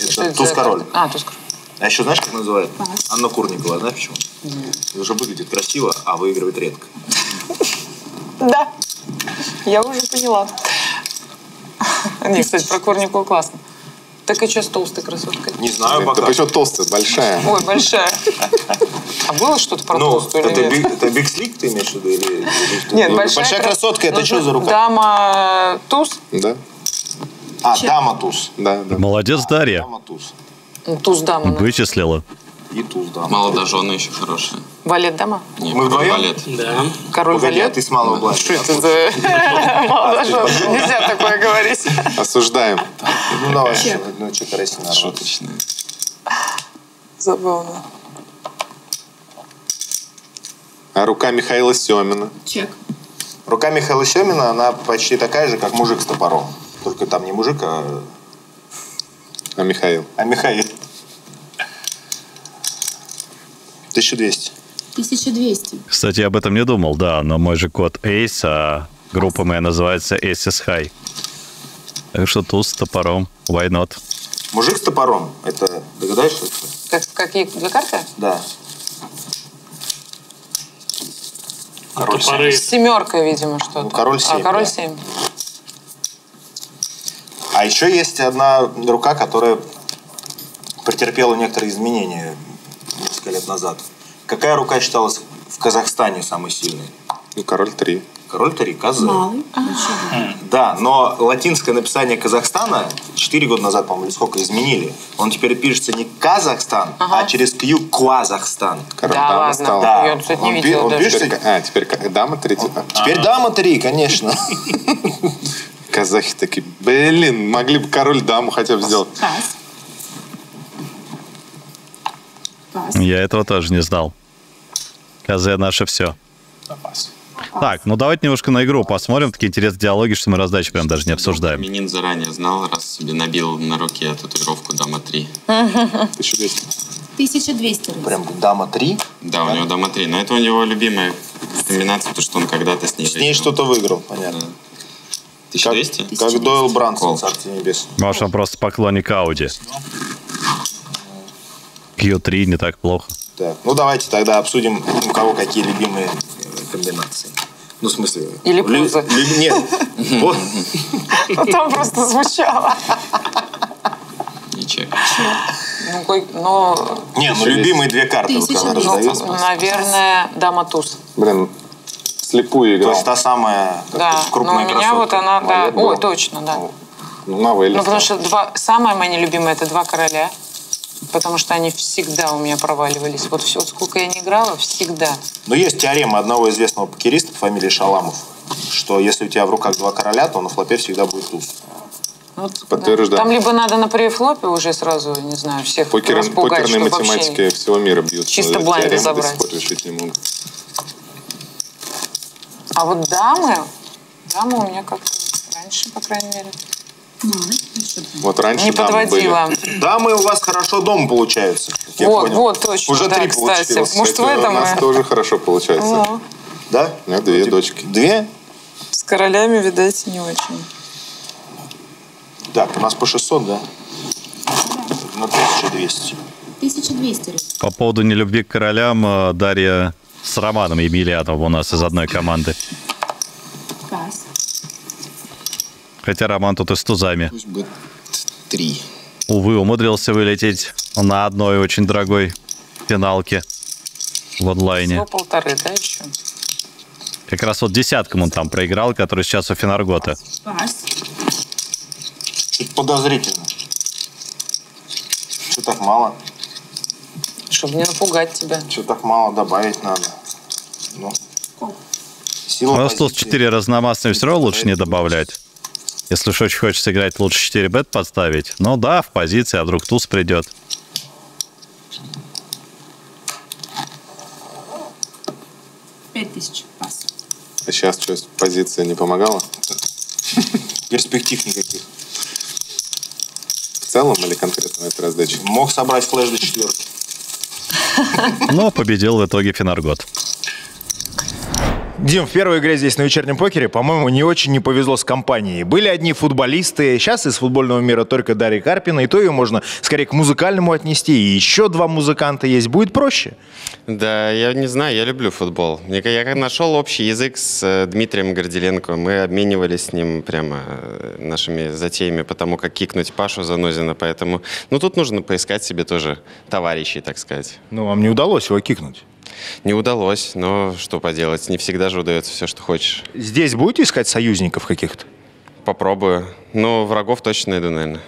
Это это туз король. А, туз король. А еще знаешь, как называют? Анна Курникова, знаешь почему? Потому что выглядит красиво, а выигрывает редко. Да. Я уже поняла. Не, кстати, про Курникову классно. Так и что с толстой красоткой? Не знаю Да пока. почему толстая, большая? Ой, большая. А было что-то про Ну, толстую или это нет? биг, это биг слик ты имеешь в виду? Или, или что? Нет, Ну, большая, крас- красотка, это Ну, что за рука? Дама туз? Да? А, Чек. дама туз. Да, да. Молодец, Дарья. Дама туз. Ну, Туз дама. ну. Вычислила. И туз дама. Молодожены еще хорошие. Валет дама? Не, Мы король вдвоем? валет. Да. Король Погоди, а валет? ты с малого бланка. Что это за молодожен? Нельзя такое говорить. Осуждаем. Ну, давай. Ну, что, карась народ. Шуточные. Забавно. А рука Михаила Семина. Чек. Рука Михаила Семина, она почти такая же, как мужик с топором. Только там не мужик, а, А Михаил. а Михаил. 1200. 1200. Кстати, я об этом не думал, да, но мой же код Ace, а группа моя называется Aces High. Так что туз с топором, why not? Мужик с топором, это догадаешься? что? Как, какие две карты? Да. Король Топоры. С семеркой, видимо, что-то. Ну, король А, семь, король да. А еще есть одна рука, которая претерпела некоторые изменения несколько лет назад. Какая рука считалась в Казахстане самой сильной? Ну, король 3. Король Тари, Казы. Малый. Большой. Да, но латинское написание Казахстана 4 года назад, по-моему, или сколько изменили. Он теперь пишется не Казахстан, а через Q Казахстан. Король Да дама ладно. стал. Да. Я, кстати, не Он видела он даже. пишет- Теперь, а, теперь дама 3. Теперь дама 3, конечно. Казахи такие, блин, могли бы король даму хотя бы сделать. Пас. Пас. Я этого тоже не знал. КЗ наше все. Так, ну давайте немножко на игру посмотрим. Такие интересные диалоги, что мы раздачи прям даже не обсуждаем. Минин заранее знал, раз себе набил на руке татуировку дама 3. 1200. 1200. Прям дама 3. Да, у него дама 3. Но это у него любимая комбинация, потому что он когда-то с ней С ней что-то выиграл, понятно. Да. 1200? Как Дойл Брансон, Кол. царствие небес. Может, он просто поклонник Ауди. Q3 не так плохо. Так, ну давайте тогда обсудим, у кого какие любимые комбинации. Ну, в смысле... Или лю- позы. лю- Нет. Вот. Ну, Там просто звучало. И чек. Ну, кой- но, Не, ну любимые две карты, ну, наверное, дама туз. Блин, слепую То играл. есть та самая Да, крупная но у меня красотка. вот она, да. Был. Ой, точно, да. Ну, на Вэлле Ну, потому что два, самое мои любимые это два короля. Потому что они всегда у меня проваливались. Вот все, сколько я не играла, всегда. Но есть теорема одного известного покериста по фамилии Шаламов, что если у тебя в руках два короля, то на флопе всегда будет туз. Вот, Подтверждаю. Там либо надо на префлопе уже сразу, не знаю, всех Покер- распугать, покерные чтобы вообще математики всего мира бьют. Чисто блайнды теоремы до забрать. сих пор решить не могут. А вот дамы, дамы у меня как-то раньше, по крайней мере, Малый. Большой. Вот раньше не дамы подводила. были. Дамы у вас хорошо дома получаются, как я Вот, понял. вот, точно, Уже да, три кстати. получилось. Может, в этом У нас и- тоже хорошо получается. Ну, Да? У меня две дочки. Две? с королями, видать, не очень. Так, у нас по 600, да? На 1200. 1200. По поводу нелюбви к королям, э, Дарья с Романом Емельяновым у нас из одной команды. Пас. Хотя Роман тут и с тузами. Пусть будет 3. Увы, умудрился вылететь на одной очень дорогой финалке в онлайне. Всего полторы, да, еще? Как раз вот десяткам он там проиграл, который сейчас у Финаргота. Пас. Чуть подозрительно. Что так мало? Чтобы не напугать тебя. Что так мало добавить надо? Ну, сила Раз тут позиции. 4 разномастные все равно лучше не добавлять. Если уж очень хочется играть, лучше 4 бет подставить. Ну да, в позиции, а вдруг туз придет. Пять тысяч. Пас. А сейчас что, позиция не помогала? Перспектив никаких. В целом или конкретно этой раздаче? Мог собрать флеш до четверки. Но победил в итоге Финаргот. Дим, в первой игре здесь на вечернем покере, по-моему, не очень не повезло с компанией. Были одни футболисты, сейчас из футбольного мира только Дарья Карпина, и то ее можно скорее к музыкальному отнести. И еще два музыканта есть, будет проще. Да, я не знаю, я люблю футбол. Я нашел общий язык с э, Дмитрием Горделенко. Мы обменивались с ним прямо э, нашими затеями по тому, как кикнуть Пашу Занозина. Поэтому, ну, тут нужно поискать себе тоже товарищей, так сказать. Ну, вам не удалось его кикнуть. Не удалось, но что поделать, не всегда же удается все, что хочешь. Здесь будете искать союзников каких-то? попробую. Ну, врагов точно найду, наверное.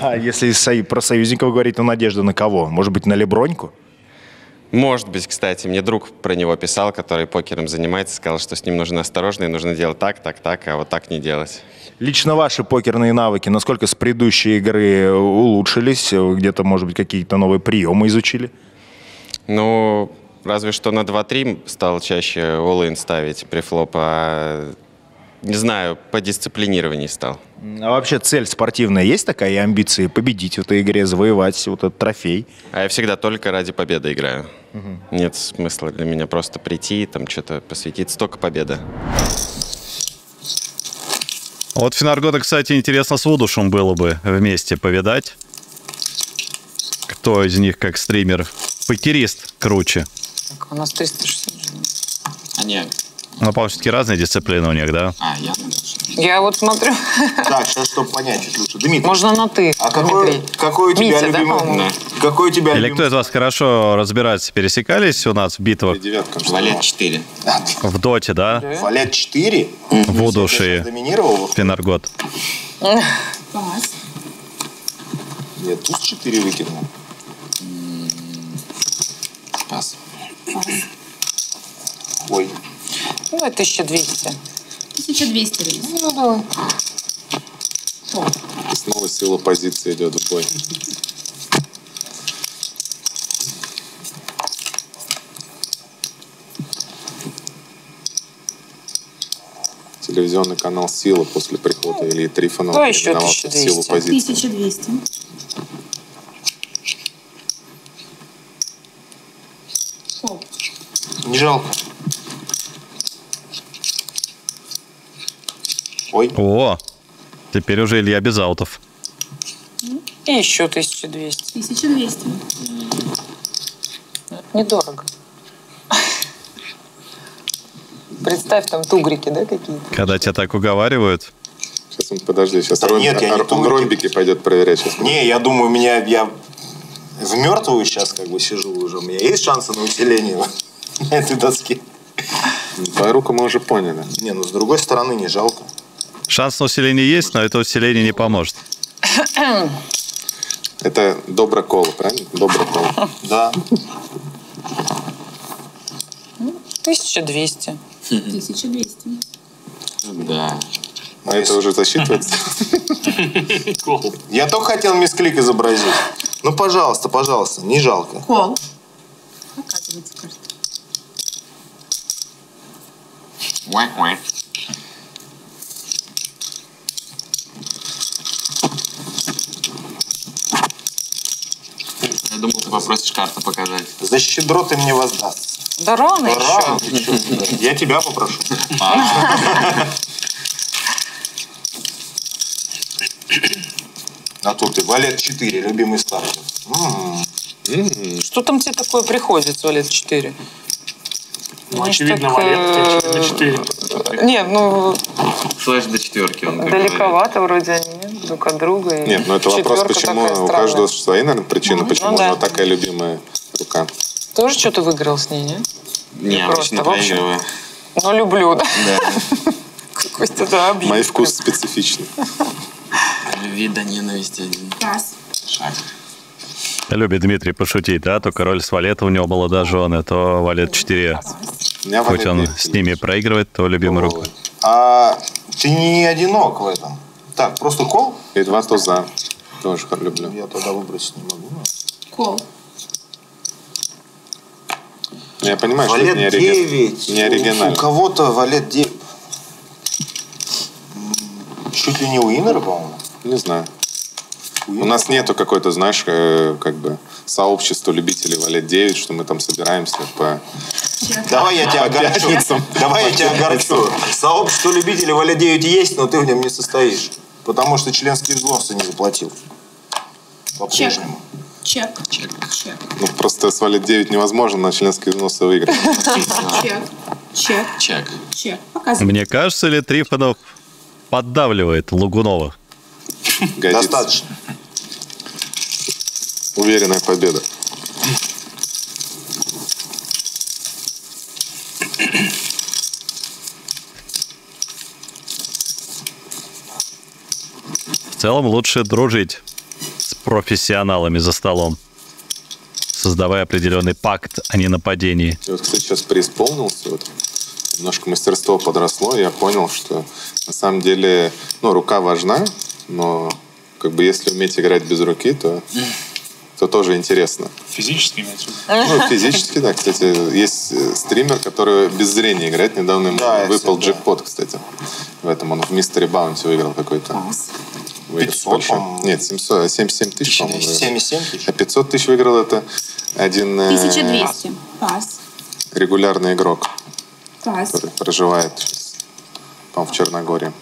А если со- про союзников говорить, то надежда на кого? Может быть, на Леброньку? Может быть, кстати, мне друг про него писал, который покером занимается, сказал, что с ним нужно осторожно и нужно делать так, так, так, а вот так не делать. Лично ваши покерные навыки, насколько с предыдущей игры улучшились? Где-то, может быть, какие-то новые приемы изучили? Ну, разве что на 2-3 стал чаще all ставить при флоп, а не знаю, по дисциплинированию стал. А вообще цель спортивная есть такая и амбиции победить в этой игре, завоевать вот этот трофей? А я всегда только ради победы играю. Нет смысла для меня просто прийти, там что-то посвятить, столько победа. Вот Финаргода, кстати, интересно с Вудушем было бы вместе повидать. Кто из них как стример? Покерист круче. Так, у нас 360 же. А нет. Ну, все-таки разные дисциплины у них, да? А, я Я вот смотрю. Так, сейчас, чтобы понять чуть лучше. Дмитрий, Можно на ты. а какой, какой у тебя Митя, да, любимый... по-моему? какой у тебя Или любимый... кто из вас хорошо разбирается, пересекались у нас в битвах Девятка. Валет 4. в доте, да? Валет 4? Вудуш и Доминировал? Финаргот. Пас. Нет, туз 4 выкинул. Пас. Ой. Ну, 1200. 1200 рейс. Ну, давай. И снова сила позиции идет в бой. Телевизионный канал «Сила» после прихода Ильи Трифонова Ну, еще переименовал в 1200. силу позиции. 1200. Пол. Не жалко. Ой. О, теперь уже Илья без аутов. И еще 1200. 1200. Недорого. Представь, там тугрики, да, какие-то? Когда тебя так уговаривают, Сейчас он, подожди, сейчас Да Ром- нет, я не ромбики пойдет проверять. Сейчас. Не, я думаю, меня я в мертвую сейчас как бы сижу уже. У меня есть шансы на усиление на этой доске? Руку мы уже поняли. Не, ну с другой стороны не жалко. шанс на усиление есть, но это усиление не поможет. Это добро коло, правильно? Добро коло. Да. 1200. 1200. Да. А это уже засчитывается? Я только хотел мисклик изобразить. Ну, пожалуйста, пожалуйста, не жалко. Кол. Оказывается, карта. Уэ-уэ. Я думал, ты попросишь карту показать. За щедро ты мне воздаст. Да рано еще. Рано ты чё, да. Я тебя попрошу. А тут ты валет 4, любимый старт. М. Что там тебе такое приходится, Валет 4? Ну, очевидно, валет на 4. Нет, ну, Флэш до четверки он далековато вроде они, нет, друг от друга. и Нет, ну это вопрос, почему у каждого свои, наверное, причины, почему Ну у да. него такая любимая рука. Тоже что-то выиграл с ней, нет? Не, просто, обычно в общем. проигрываю. Ну, люблю, да? Да. Какой-то, да, объект. Мои вкусы специфичны. Любви до ненависти один Пас. шаг. Любит Дмитрий пошутить, да? То король с валета, у него молодожены, то валет 4. У меня Хоть валет он с ними проигрывает, то любимая рука. А ты не одинок в этом. Так, просто кол? И два туза. Тоже люблю. Я тогда выбросить не могу. Кол. Я понимаю, что это Валет не, ориги- 9. не У оригинально. кого-то валет 9. М, Чуть ли не у Иннера, по-моему. Не знаю. У нас нету какой-то, знаешь, э, как бы сообщества любителей валет 9, что мы там собираемся по... Давай я тебя огорчу. Давай я тебя огорчу. Сообщество любителей валет 9 есть, но ты в нем не состоишь. Потому что членские взносы не заплатил. По-прежнему. Чек. Чек. Чек. Ну, просто с валет 9 невозможно на членские взносы выиграть. Чек. Чек. Чек. Чек. Показывай. Мне кажется, ли Трифонов поддавливает Лугунова? Годится. Достаточно. Уверенная победа. целом лучше дружить с профессионалами за столом, создавая определенный пакт о ненападении. Я вот, кстати, сейчас преисполнился. Вот. Немножко мастерство подросло. Я понял, что на самом деле ну, рука важна, но как бы если уметь играть без руки, то, то тоже интересно. Физически имеется? Ну, физически, да. Кстати, есть э, стример, который без зрения играет. Недавно ему Да, выпал да. джекпот, кстати. В этом он в Мистере Баунти выиграл какой-то. Выиграл 500, большой. по-моему. Нет, 700, 77 тысяч, по-моему. выиграл. 77 тысяч? А 500 тысяч выиграл это один э, 1200. Пас. регулярный игрок, Пас. который проживает сейчас, по-моему, в Черногории.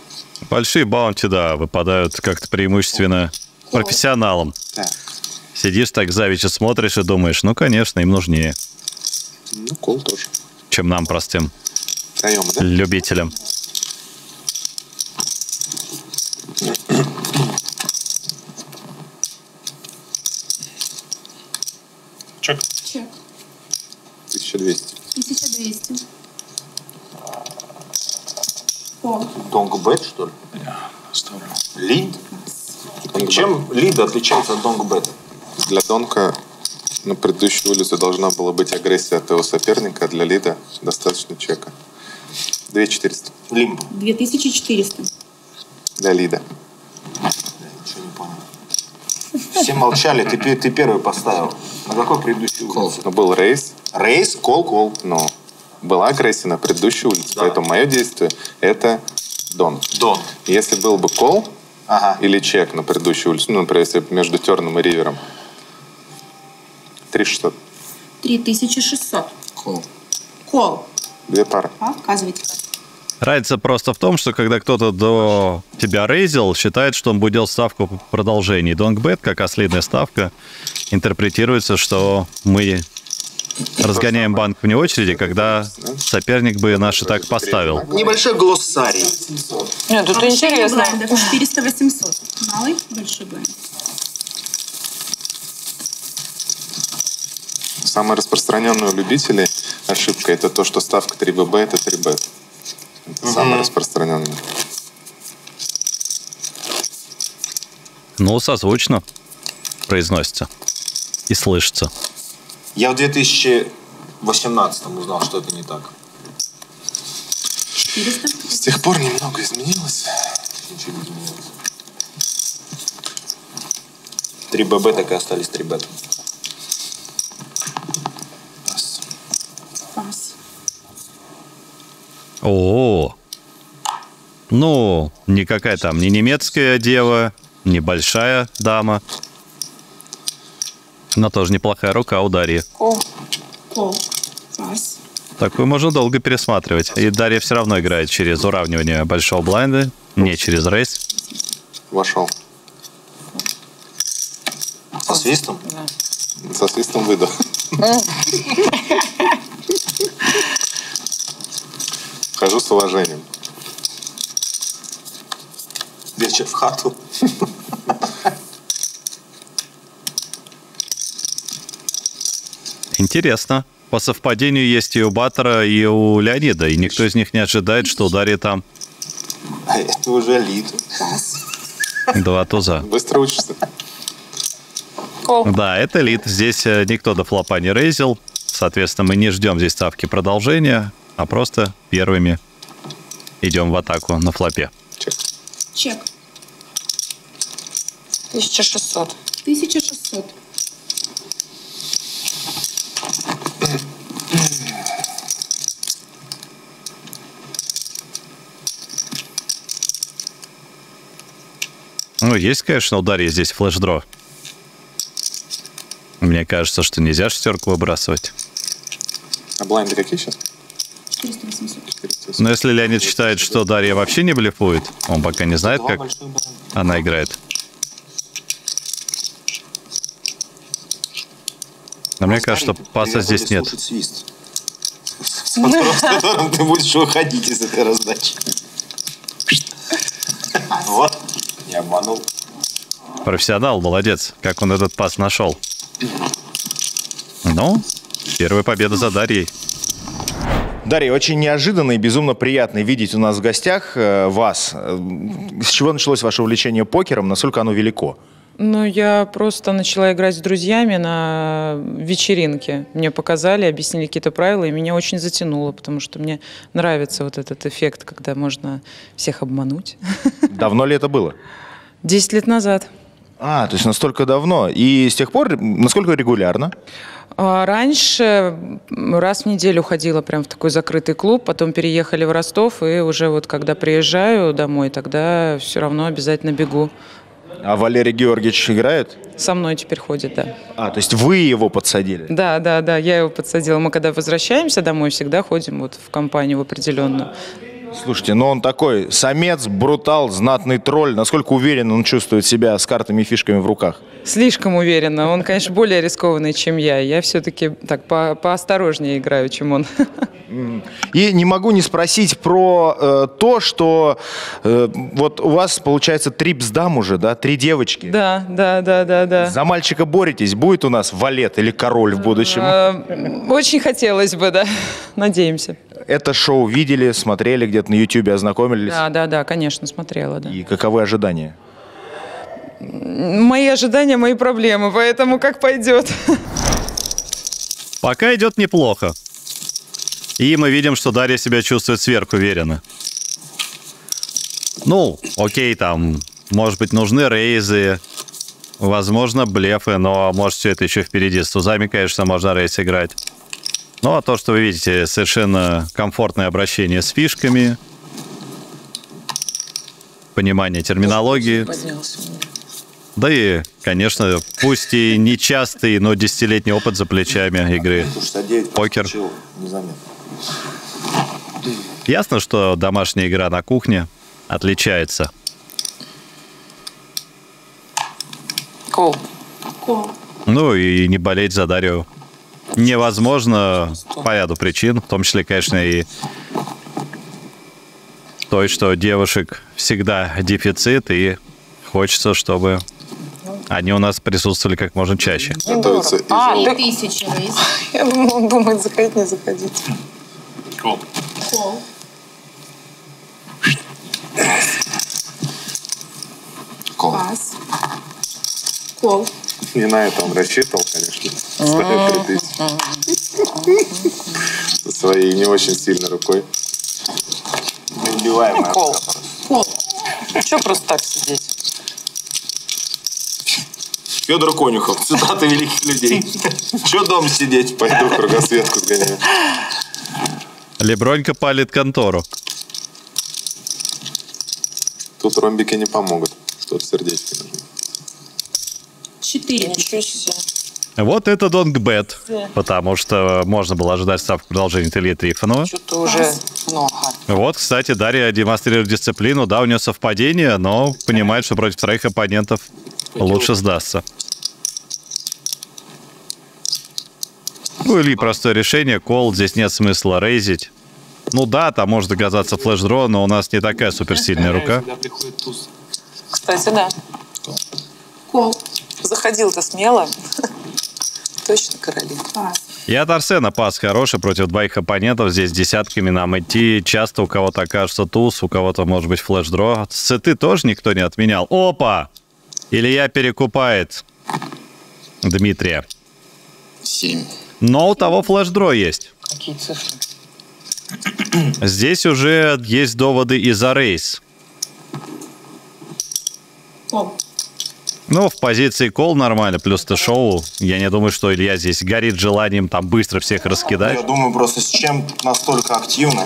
Большие баунти, да, выпадают как-то преимущественно профессионалам. Сидишь так завича смотришь и думаешь, ну, конечно, им нужнее, Ну, кол тоже. чем нам, простым Приемы, да? любителям. Чек. Чек. 1200. 1200. Кол. Донгбет, что ли? Ставлю. Лид? Чем лид отличается от донгбета? Для Донка на предыдущей улице должна была быть агрессия от его соперника, а для Лида достаточно чека. 2400 Лимб. 2400. для Лида. Ничего не понял. Все молчали, ты, ты первый поставил. На какой предыдущей улице? Но был рейс, Рейс, кол, кол. но была агрессия на предыдущей улице. Да. Поэтому мое действие – это Дон. Дон. Если был бы кол Ага. или чек на предыдущей улице, ну, например, если между Терном и Ривером, 3600. 3600. Кол. Кол. Две пары. Показывайте. Разница просто в том, что когда кто-то до тебя рейзил, считает, что он будет делать ставку по продолжении. Донгбет, как ослиная ставка, интерпретируется, что мы разгоняем банк вне очереди, когда соперник бы наш и так поставил. Небольшой глоссарий. Нет, тут Повышение интересно. блайндов 400-800. Малый, большой блайнд. Самая распространенная у любителей ошибка – это то, что ставка 3ББ – это 3Б. Это самая распространенная. Ну, созвучно произносится и слышится. Я в 2018 узнал, что это не так. 400. С тех пор немного изменилось. Ничего не изменилось. 3 ББ так и остались 3 бета. О, ну, никакая там не немецкая дева, не большая дама. Но тоже неплохая рука у Дарьи. Кол. Кол. Пас. Такую можно долго пересматривать. И Дарья все равно играет через уравнивание большого блайнда, не через рейс. Вошел. Со свистом? Со свистом выдох. Вхожу с уважением. Вечер в хату. Интересно. По совпадению есть и у Баттера, и у Леонида, и никто из них не ожидает, что у Дарьи там А это уже лид. два туза. Быстро учишься. Да, это лид. Здесь э, никто до флопа не рейзил. Соответственно, мы не ждем здесь ставки продолжения, а просто первыми идем в атаку на флопе. Чек. Чек. 1600. 1600. Ну, есть, конечно, у Дарьи здесь флеш-дро. Мне кажется, что нельзя шестерку выбрасывать. А блайнды какие сейчас? 400-800. Но если Леонид считает, что Дарья вообще не блефует, он пока не знает, как она играет. Но мне кажется, что паса здесь нет. Свист. С которым- с которым ты будешь выходить из этой раздачи. Вот. Не обманул. Профессионал, молодец, как он этот пас нашел. Ну, первая победа за Дарьей. Дарья, очень неожиданно и безумно приятно видеть у нас в гостях э, вас. Э, С чего началось ваше увлечение покером? Насколько оно велико? Ну, я просто начала играть с друзьями на вечеринке. Мне показали, объяснили какие-то правила, и меня очень затянуло, потому что мне нравится вот этот эффект, когда можно всех обмануть. Давно ли это было? Десять лет назад. А, то есть настолько давно. И с тех пор, насколько регулярно? А Раньше раз в неделю ходила прям в такой закрытый клуб, потом переехали в Ростов, и уже вот когда приезжаю домой, тогда все равно обязательно бегу. А Валерий Георгиевич играет? Со мной теперь ходит, да. А, то есть вы его подсадили? Да, да, да, я его подсадила. Мы когда возвращаемся домой, всегда ходим вот в компанию в определенную. Слушайте, ну он такой самец, брутал, знатный тролль. Насколько уверен он чувствует себя с картами и фишками в руках? Слишком уверенно. Он, конечно, более рискованный, чем я. Я все-таки так по поосторожнее играю, чем он. И не могу не спросить про э, то, что э, вот у вас, получается, три бздам уже, да? Три девочки. Да, да, да, да, да. За мальчика боретесь. Будет у нас валет или король в будущем? Э, Очень хотелось бы, да. Надеемся. Это шоу видели, смотрели где-то на Ютубе, ознакомились? Да, да, да, конечно, смотрела, да. И каковы ожидания? Мои ожидания, мои проблемы, поэтому как пойдет. Пока идет неплохо. И мы видим, что Дарья себя чувствует сверхуверенно. Ну, окей, там, может быть, нужны рейзы, возможно, блефы, но может все это еще впереди. С тузами, конечно, можно рейс играть. Ну, а то, что вы видите, совершенно комфортное обращение с фишками, понимание терминологии. Поднялся. Да и, конечно, пусть и нечастый, но десятилетний опыт за плечами игры. Покер. Незаметно. Ясно, что домашняя игра на кухне отличается. Кол. Кол. Ну и не болеть за Дарью невозможно по ряду причин, в том числе, конечно, и той, что девушек всегда дефицит, и хочется, чтобы они у нас присутствовали как можно чаще. А, тысячи рейс. Я думала, думает, заходить, не заходить. Кол. Кол. Кол. Пас. Кол. Не на это он рассчитывал, конечно. Ставит три тысячи. Со своей не очень сильной рукой. Неубиваемая. Кол. Кол. Че просто так сидеть? Федор Конюхов. Цитаты великих людей. Че дома сидеть? Пойду кругосветку сгоняю. Лебронька палит контору. Тут ромбики не помогут. Что-то сердечки нужно. Четыре Ничего себе. Вот это донгбет, потому что можно было ожидать ставку продолжения Ильи Трифонова. Что-то уже много. Вот, кстати, Дарья демонстрирует дисциплину. Да, у нее совпадение, но понимает, что против троих оппонентов лучше сдастся. Ну, или простое решение. Кол, здесь нет смысла рейзить. Ну да, там может оказаться флеш-дро, но у нас не такая суперсильная рука. Когда приходит туз. Кстати, да. Кол. Заходил-то смело. Точно короли. И от Арсена пас хороший против двоих оппонентов. Здесь десятками нам идти. Часто у кого-то окажется туз, у кого-то может быть флеш-дро. Сеты тоже никто не отменял. Опа! Илья перекупает Дмитрия. Семь. Но у того флеш-дро есть. Какие цифры? Здесь уже есть доводы и за рейс. Кол. Ну, в позиции кол нормально, плюс то шоу. Я не думаю, что Илья здесь горит желанием там быстро всех Я раскидать. думаю, просто с чем настолько активно.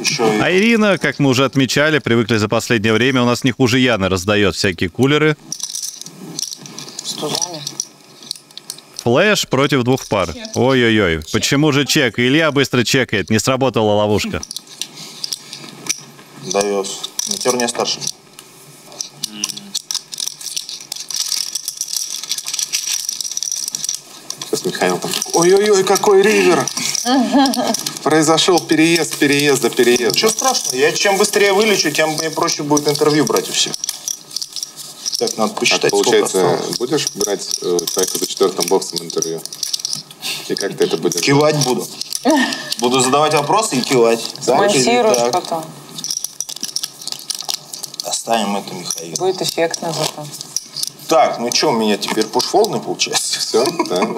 Еще и А Ирина, как мы уже отмечали, привыкли за последнее время, у нас не хуже Яны раздает всякие кулеры. С тузами. Флэш против двух пар. Ой-ой-ой. Почему же чек? Илья быстро чекает. Не сработала ловушка. даешь. Матер не старше. Сейчас Михаил там. Ой-ой-ой, какой ривер! Произошел переезд, переезда, переезд. Ничего страшного. Я чем быстрее вылечу, тем мне проще будет интервью брать у всех. Так, надо А посчитать, сколько получается, будешь брать э, человека за четвертым боксом интервью? И как ты это будешь? Кивать буду. Буду задавать вопросы и кивать. Смонтируешь так. потом. Оставим это Михаил. Будет эффектно зато. Так, ну что, у меня теперь пушфолный получается? Все, да.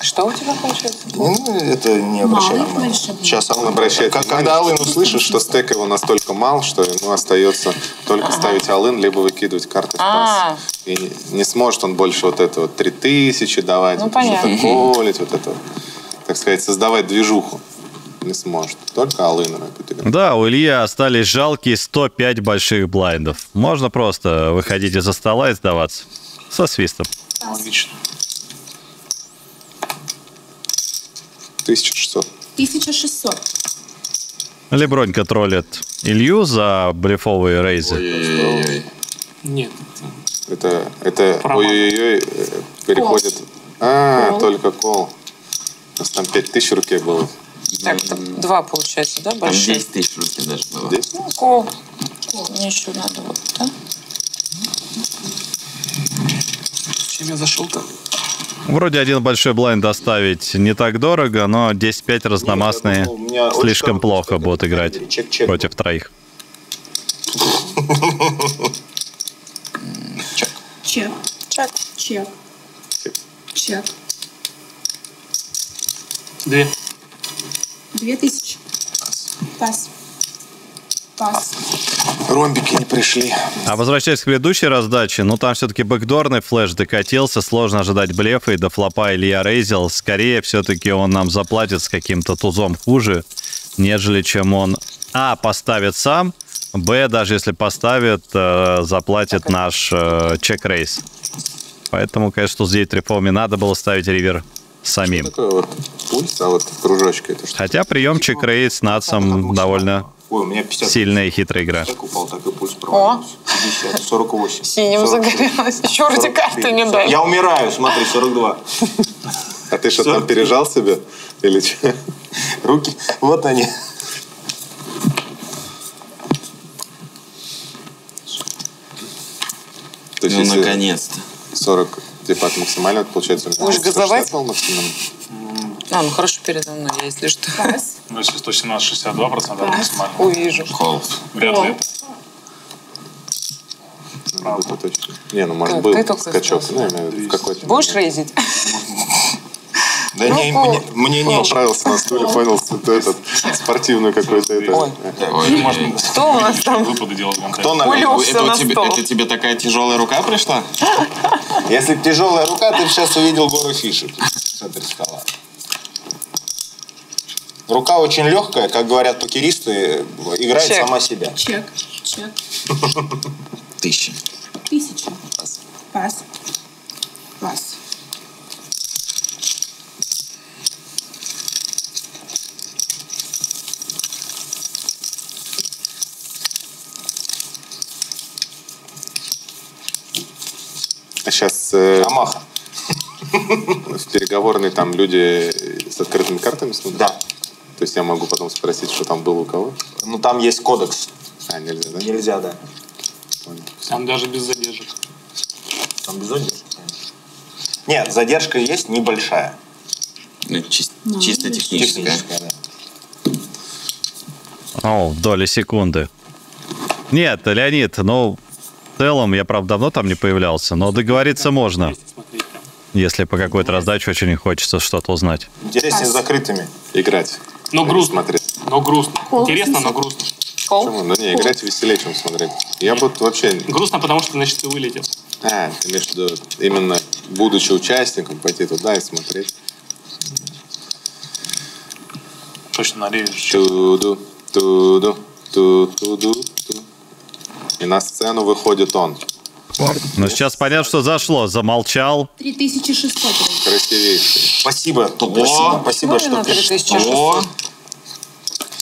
Что у тебя получается? Ну, это не будет. Сейчас Он Алын обращает как, Когда Алын услышишь, что стек его настолько мал, что ему остается только ставить алын, либо выкидывать карты в А. пас. И не, не сможет он больше вот это вот 3000 давать, Ну, что-то колить, вот это, вот, так сказать, создавать движуху. Не сможет. Только алын будет играть. Да, у Ильи остались жалкие 105 больших блайндов. Можно просто выходить из-за стола и сдаваться. Со свистом. Логично. 1600. 1600. Лебронька троллит Илью за блефовые рейзы. Ой-ой-ой. Нет. Это, это ой-ой-ой, переходит... А, Кол. только кол. У нас там 5000 в руке было. Так, это два получается, да, Там больших? 10 тысяч в руке даже было. Здесь? Ну, кол. Мне еще надо вот, да? Чем я зашел-то? Вроде один большой блайнд доставить не так дорого, но 10-5 разномастные думал, слишком плохо будут играть камере. Чек-чек против троих. Чек. Чек. Чек. Чек. Две. Две тысячи. Пас. Пас. ромбики не пришли. А возвращаясь к предыдущей раздаче, ну там все-таки бэкдорный флеш докатился, сложно ожидать блефа и до флопа Илья рейзил. Скорее все-таки он нам заплатит с каким-то тузом хуже, нежели чем он А, поставит сам, Б, даже если поставит, э, заплатит наш э, чек-рейс. Поэтому, конечно, 9 трипами надо было ставить ривер самим. Такой вот пульс, а вот кружочки это что? Хотя прием чек-рейс с нацем довольно Ой, у меня 50 сильная и хитрая игра. так упал, так и пульс провалился. 50, 48. Синим 40. загорелось. Еще вроде карты не дали. Я умираю, смотри, 42. А ты что, там пережал себя? Или что? Руки, вот они. То есть, Ну, наконец-то. 40 типа от максимального, получается у меня Будешь газовать? 160 был максимум. А, ну хорошо передо мной, если что. Пас. Ну, если 117-62% это максимально. Увижу. Холл. Вряд ли. Ну, это точно. Не, ну может Так, был ты только скачок. Ну, я имею в виду, в какой-то Будешь рейзить? Да Ну, не, пол. мне, мне не Понравился на стуле, понял, что этот спортивную какой-то это. Ой. Ой, Можно Что у нас там? выпады делать Кто на Улегся это, на у стол. это тебе такая тяжелая рука пришла? Если б тяжелая рука, ты бы сейчас увидел гору фишек в центре стола. Рука очень легкая, как говорят покеристы, играет Чек. сама себя. Чек. Чек. Тысяча. Тысяча. Пас. Пас. А сейчас э, Амаха. в переговорной там люди с открытыми картами смотрят? Да. То есть я могу потом спросить, что там было у кого? Ну там есть кодекс. А, нельзя, да? Нельзя, да. Понял. Там даже без задержек. Там без задержки, конечно. Нет, задержка есть небольшая. Ну, чис- Ну, чисто техническая. Техническая, да. О, доли секунды. Нет, Леонид, ну, в целом, я, правда, давно там не появлялся, но договориться можно, если по какой-то раздаче очень хочется что-то узнать. Интереснее с закрытыми. Играть. Но грустно. Смотреть. Но грустно. Пол. Интересно, но грустно. Почему? Ну не, играть веселее, чем смотреть. Я бы вообще... Грустно, потому что, значит, ты вылетел. А, ты имеешь в виду, именно будучи участником, пойти туда и смотреть. Точно нарежешь. Туду, туду, ту-туду, ту. И на сцену выходит он. Но сейчас понятно, что зашло. Замолчал. 3600. Красивейший. Спасибо, спасибо, спасибо, Ну, что на пришли. 3600. О,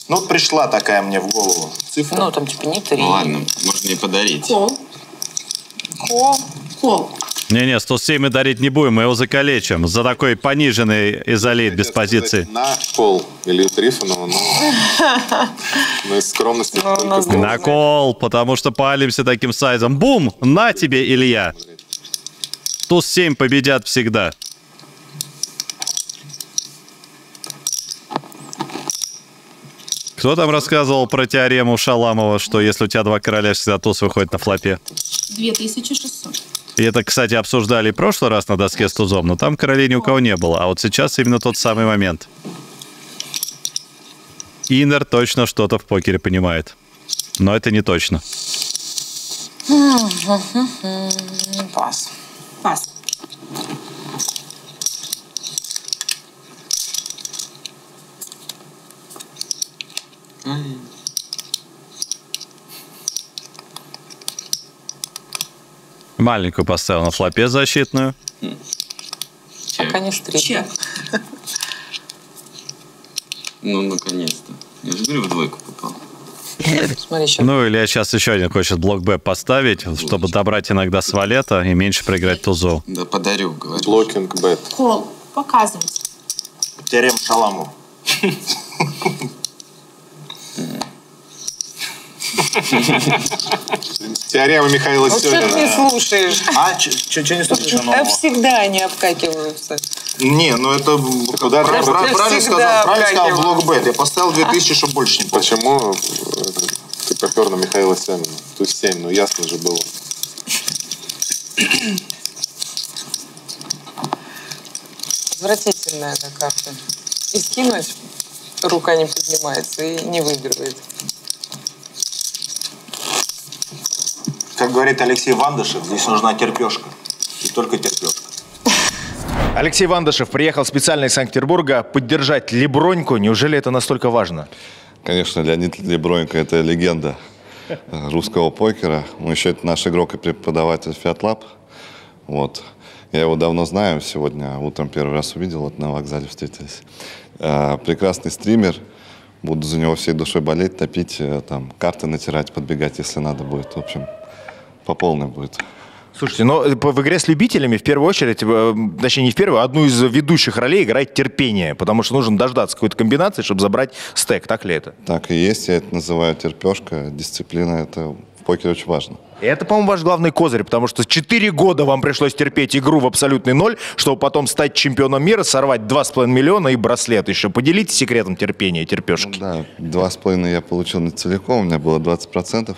Ну, вот пришла такая мне в голову цифра. Ну, там типа не три. ну ладно, можно и подарить. Кол. Кол. Кол. Не-не, 107 мы дарить не будем, мы его закалечим. За такой пониженный изолит без позиции. На пол Илью Трифонова, но... Но из скромности. На кол, потому что палимся таким сайзом. Бум! На тебе, Илья! Туз 7 победят всегда. Кто там рассказывал про теорему Шаламова, что если у тебя два короля, всегда туз выходит на флопе? 2600. И это, кстати, обсуждали в прошлый раз на доске с тузом, но там королей ни у кого не было. А вот сейчас именно тот самый момент. Инер точно что-то в покере понимает. Но это не точно. Пас. Пас. Маленькую поставил на флопе защитную. Пока не встретил. Чек. Ну, наконец-то. Я же говорю, в двойку попал. Смотри, сейчас. Ну, или сейчас еще один хочет блок Б поставить, чтобы добрать иногда с валета и меньше проиграть тузу. Да подарю, говорю. Блокинг бет. Кол. Показывайте. Теорема Шаламова. Теорема Михаила Вот что ты не Семина. слушаешь? А, что не слышишь? А всегда они обкакиваются. Не, ну это да, Просто правильно сказал, правильно сказал обкакивают. блокбет. Я поставил 2000, чтобы больше не. Почему э, ты попер на Михаила Семина? Туз 7, ну ясно же было. Отвратительная эта карта. И скинуть рука не поднимается и не выигрывает. Как говорит Алексей Вандышев, здесь нужна терпешка. И только терпешка. Алексей Вандышев приехал специально из Санкт-Петербурга поддержать Леброньку. Неужели это настолько важно? Конечно, Леонид Лебронько – это легенда русского покера. Он еще это наш игрок и преподаватель Фиатлаб. Вот. Я его давно знаю, сегодня утром первый раз увидел, вот на вокзале встретились. Э, Прекрасный стример. Буду за него всей душой болеть, топить, э, там, карты натирать, подбегать, если надо будет. В общем, по полной будет. Слушайте, но э, в игре с любителями в первую очередь, э, точнее не в первую, одну из ведущих ролей играет терпение, потому что нужно дождаться какой-то комбинации, чтобы забрать стек. Так ли это? Так и есть, я это называю терпешка. Дисциплина – это в покере очень важно. Это, по-моему, ваш главный козырь, потому что 4 года вам пришлось терпеть игру в абсолютный ноль, чтобы потом стать чемпионом мира, сорвать 2,5 миллиона и браслет еще. Поделитесь секретом терпения и терпешки. Да, два с половиной я получил не целиком, у меня было 20%.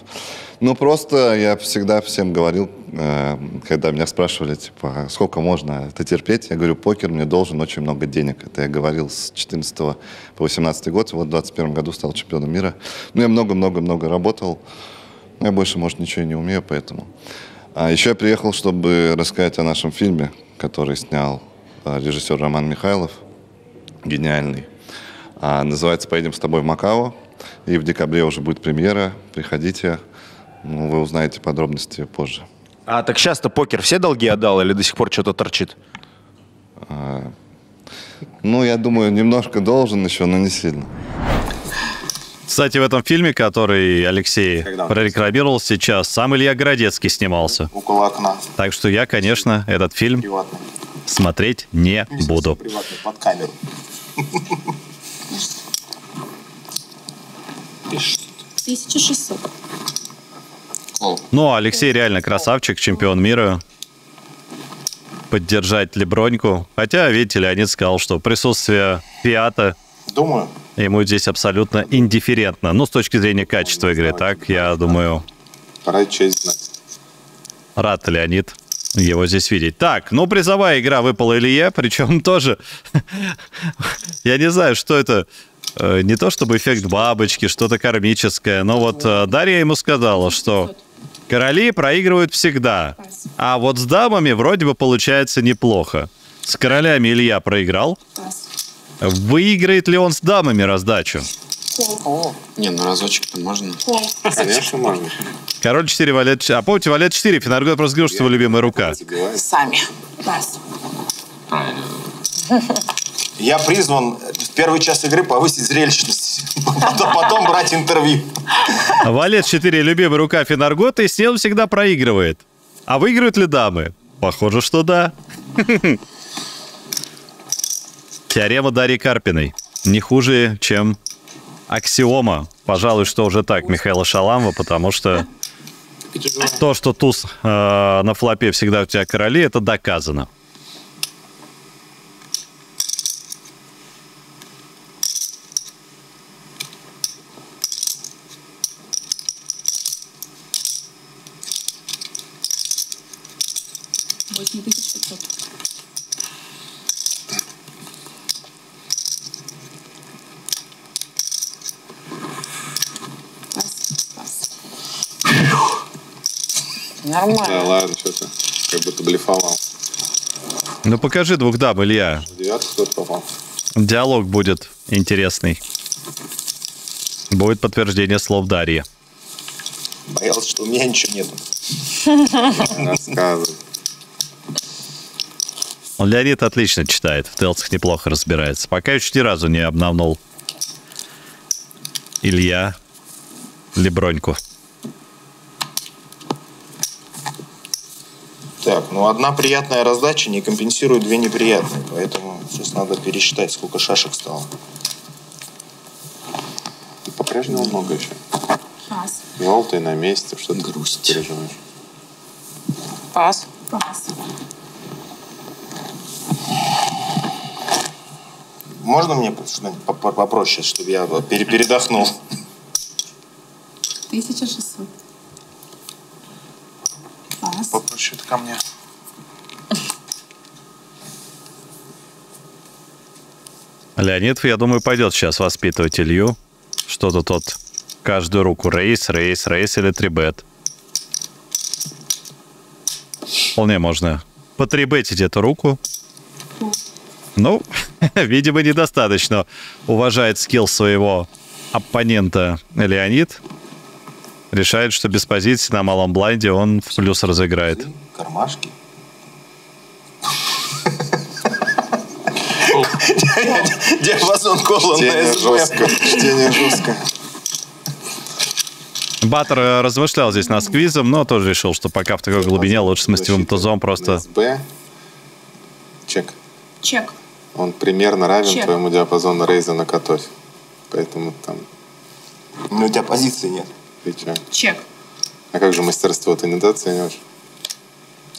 Ну, просто я всегда всем говорил, э, когда меня спрашивали, типа, «А сколько можно это терпеть, я говорю, покер мне должен очень много денег. Это я говорил с 14 по 18 год, вот в 21 году стал чемпионом мира. Ну, я много-много-много работал, я больше, может, ничего и не умею, поэтому. А еще я приехал, чтобы рассказать о нашем фильме, который снял э, режиссер Роман Михайлов, гениальный. А, называется «Поедем с тобой в Макао». И в декабре уже будет премьера. Приходите. Ну, вы узнаете подробности позже. А так часто покер все долги отдал или до сих пор что-то торчит? А, ну, я думаю, немножко должен еще, но не сильно. Кстати, в этом фильме, который Алексей прорекламировал сейчас, сам Илья Городецкий снимался. Около окна. Так что я, конечно, этот фильм Приватно. смотреть не буду. Приватно, под камеру. 1600. Ну, Алексей реально красавчик, чемпион мира. Поддержать Леброньку. Хотя, видите, Леонид сказал, что присутствие Фиата Думаю. Ему здесь абсолютно индифферентно. Ну, с точки зрения качества игры, так, я думаю, Пора честь знать. рад Леонид его здесь видеть. Так, ну, призовая игра выпала Илье, причем тоже... Я не знаю, что это... э, Не то чтобы эффект бабочки, что-то кармическое, но вот э, Дарья ему сказала, что короли проигрывают всегда, а вот с дамами вроде бы получается неплохо. С королями Илья проиграл. Выиграет ли он с дамами раздачу? Кол. Не, ну разочек-то можно. Конечно, можно. Король 4, валет 4. А помните, валет 4, Финаргот просто говорил, что его любимая рука. Сами. Пас. Я призван в первый час игры повысить зрелищность. Потом, потом брать интервью. Валет 4, любимая рука Финаргота, и с ним всегда проигрывает. А выиграют ли дамы? Похоже, что да. Теорема Дарьи Карпиной. Не хуже, чем аксиома. Пожалуй, что уже так Михаила Шаламова, потому что то, что туз э, на флопе всегда у тебя короли, это доказано. 8500. Пас, пас. Нормально. Да ладно, что ты. Как будто блефовал. Ну покажи двух дам, Илья. В девятку кто-то попал. Диалог будет интересный. Будет подтверждение слов Дарьи. Боялся, что у меня ничего нету. Рассказывай. Леонид отлично читает, в телцах неплохо разбирается. Пока еще ни разу не обнавнул Илья Леброньку. Так, ну одна приятная раздача не компенсирует две неприятные, поэтому сейчас надо пересчитать, сколько шашек стало. По-прежнему много еще. Пас. Желтый на месте, что ты грусть переживаешь. Пас. Пас. Можно мне что-нибудь поп- попроще, чтобы я пере- передохнул? 1600. Это ко мне. Леонид, я думаю, пойдет сейчас воспитывать Илью. Что-то тот каждую руку рейс, рейс, рейс или трибет. Вполне можно потрибетить эту руку. Ну, видимо, недостаточно уважает скилл своего оппонента Леонид. Решает, что без позиции на малом блайнде он в плюс разыграет. Кармашки. Диапазон колла на жестко. Чтение жестко. Баттон э, размышлял здесь над сквизом, но тоже решил, что пока в такой глубине лучше с мастевым тузом просто... СБ. Чек. Чек. Он примерно равен Чек. твоему диапазону рейза на котовь. Поэтому там... Ну, у тебя позиции нет. Чё? Чек. А как же мастерство ты недооцениваешь?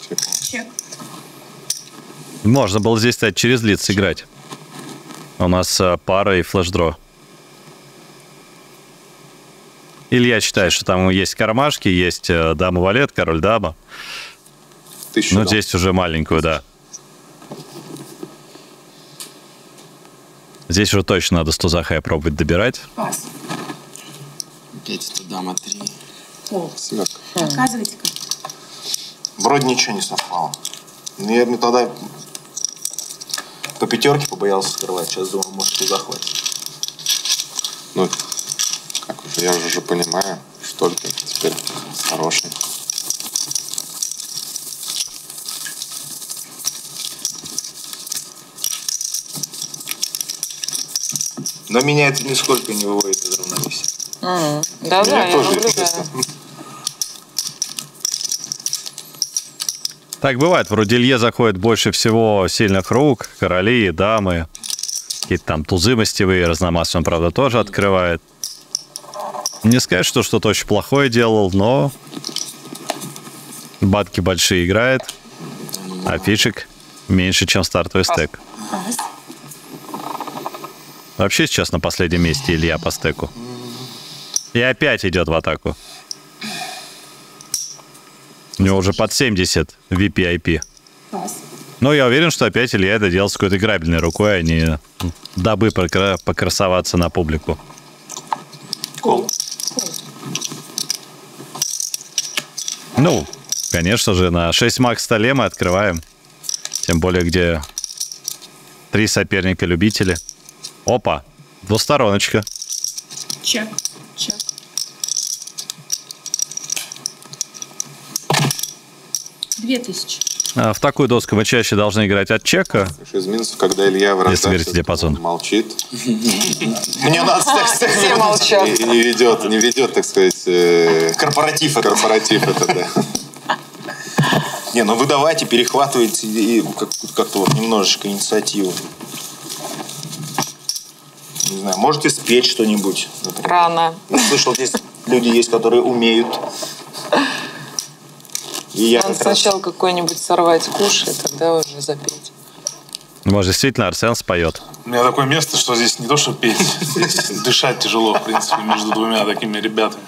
Чек. Чек. Можно было здесь, кстати, через лиц играть. У нас э, пара и флеш-дро. Илья считает, что там есть кармашки, есть э, дама-валет, король-дама. Тысячу Ну, дам. здесь уже маленькую, да. Здесь уже точно надо с тузахая пробовать добирать. Пас. Опять это дама 3. Пол. Семерка. Показывайте-ка. Вроде ничего не совпало. Ну, я бы тогда по пятерке побоялся скрывать. Сейчас думаю, может, и захватит. Ну, как уже, я уже, уже понимаю, что ты теперь хороший. Но меня это нисколько не выводит из равновесия. Да-да, Меня я тоже. Так бывает, вроде Илье заходит больше всего сильных рук, короли, дамы, какие-то там тузы мастевые, разномастные он, правда, тоже открывает. Не сказать, что что-то очень плохое делал, но батки большие играет, а фишек меньше, чем стартовый стек. Пас. Вообще сейчас на последнем месте Илья по стеку. И опять идет в атаку. У него уже под 70 VPIP. Пас. Но я уверен, что опять Илья это делал с какой-то играбельной рукой, а не дабы покра- покрасоваться на публику. Кол. Ну, конечно же, на 6 макс столе мы открываем. Тем более, где три соперника-любители. Опа, двустороночка. Чек. Чек. Две тысячи. А В такую доску мы чаще должны играть от чека. Из минусов, когда Илья в Если раздаче, верить диапазону. он молчит Мне надо Все молчат. и не ведет, не ведет, так сказать, э, Корпоратив это. корпоратив это, да. Не, ну вы давайте, перехватывайте и как- как-то вот немножечко инициативу. Не знаю, можете спеть что-нибудь. Рано. Я слышал, здесь люди есть, которые умеют. И я Надо раз... сначала какой-нибудь сорвать куш, и тогда уже запеть. Может, действительно Арсен споет. У меня такое место, что здесь не то, что петь, здесь дышать тяжело, в принципе, между двумя такими ребятами.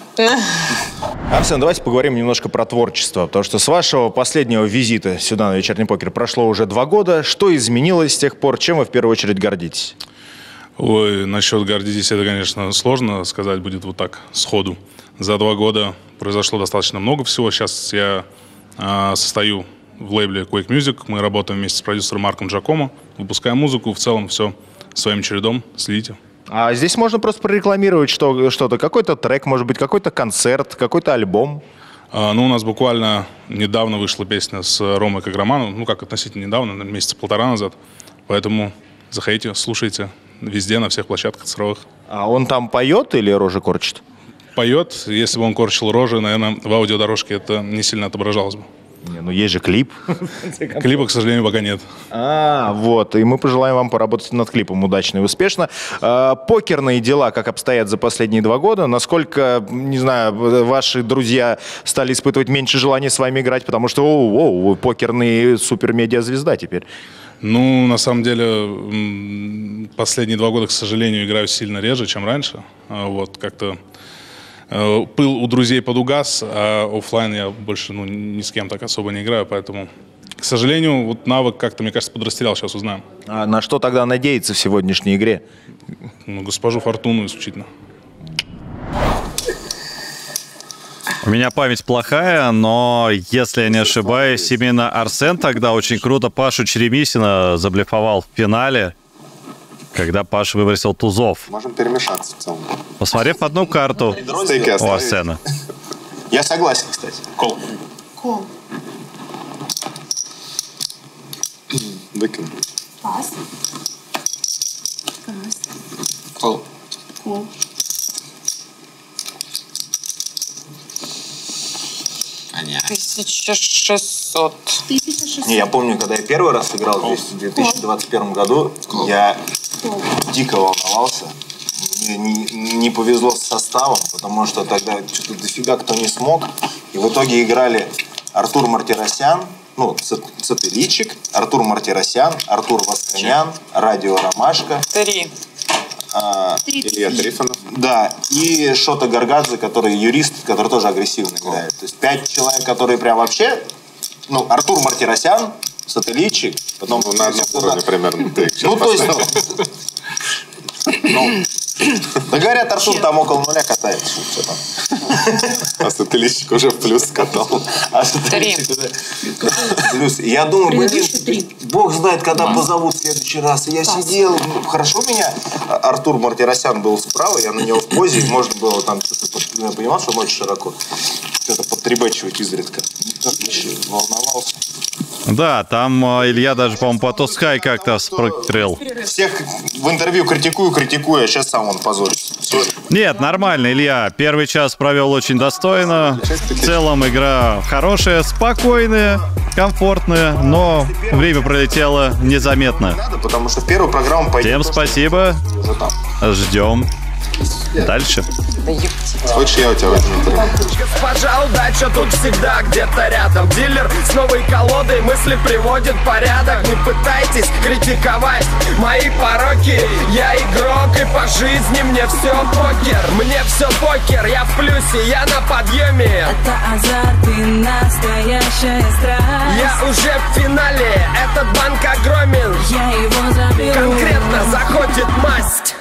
Арсен, давайте поговорим немножко про творчество, потому что с вашего последнего визита сюда на вечерний покер прошло уже два года. Что изменилось с тех пор? Чем вы в первую очередь гордитесь? Ой, насчет гордитесь, это, конечно, сложно сказать будет вот так, сходу. За два года произошло достаточно много всего. Сейчас я состою в лейбле Quake Music. Мы работаем вместе с продюсером Марком Джакомо, выпускаем музыку. В целом все своим чередом. Следите. А здесь можно просто прорекламировать что, что-то. Какой-то трек, может быть, какой-то концерт, какой-то альбом. А, ну, у нас буквально недавно вышла песня с Ромой Каграманом. Ну, как относительно недавно, месяца полтора назад. Поэтому заходите, слушайте везде, на всех площадках цифровых. А он там поет или рожи корчит? Поет. Если бы он корчил рожи, наверное, в аудиодорожке это не сильно отображалось бы. Не, ну есть же клип. Клипа, к сожалению, пока нет. А, вот. И мы пожелаем вам поработать над клипом удачно и успешно. А, покерные дела, как обстоят за последние два года? Насколько, не знаю, ваши друзья стали испытывать меньше желания с вами играть, потому что, о, о, покерный супер-медиа-звезда теперь? Ну, на самом деле, последние два года, к сожалению, играю сильно реже, чем раньше. А, вот, как-то пыл у друзей подугас, а офлайн я больше ну, ни с кем так особо не играю, поэтому, к сожалению, вот навык как-то, мне кажется, подрастерял, сейчас узнаем. А на что тогда надеяться в сегодняшней игре? Ну, госпожу Фортуну исключительно. У меня память плохая, но, если я не ошибаюсь, именно Арсен тогда очень круто Пашу Черемисина заблефовал в финале, когда Паша выбросил тузов. Можем перемешаться в целом. Посмотрев одну карту Стейки у. Арсена. Я согласен, кстати. Кол. Кол. Выкину. Пас. Пас. Кол. Кол. Понятно. 1600. 1600. Не, я помню, когда я первый раз играл здесь в 2021 году, я дико волновался. Мне не, не повезло с составом, потому что тогда что-то дофига кто не смог. И в итоге играли Артур Мартиросян, ну, Цепеличик, Артур Мартиросян, Артур Восканян, Радио Ромашка. Три. а, Илья Трифонов. Да, и Шота Гаргадзе, который юрист, который тоже агрессивно играет. То есть пять человек, которые прям вообще... Ну, Артур Мартиросян, Сателличик, потом... Ну, на одном уровне примерно Ну, то есть... поставил. ну, да говорят, Артур там около нуля катается. Там. А сателлитчик уже в плюс катал. А Сателличик уже плюс. Я думаю, блин, бог знает, когда позовут в следующий раз. И я сидел, ну, хорошо меня Артур Мартиросян был справа, я на него в позе, и можно было там что-то, ну, я понимал, что он очень широко, что-то подтребачивать изредка. Волновался. Да, там э, Илья даже, по-моему, по Тоскай как-то спрокрыл. Всех в интервью критикую, критикую, а сейчас сам он позорится. Нет, нормально, Илья. Первый час провел очень достойно. В целом игра хорошая, спокойная, комфортная, но время пролетело незаметно. Потому что в первую программу. Всем спасибо. Ждем. Дальше. Хочешь, я у тебя возьму трек? Госпожа удача тут всегда где-то рядом. Дилер с новой колодой мысли приводит порядок. Не пытайтесь критиковать мои пороки. Я игрок и по жизни мне все покер. Мне все покер, я в плюсе, я на подъеме Это азарт и настоящая страсть. Я уже в финале, этот банк огромен. Я его заберу. Конкретно заходит масть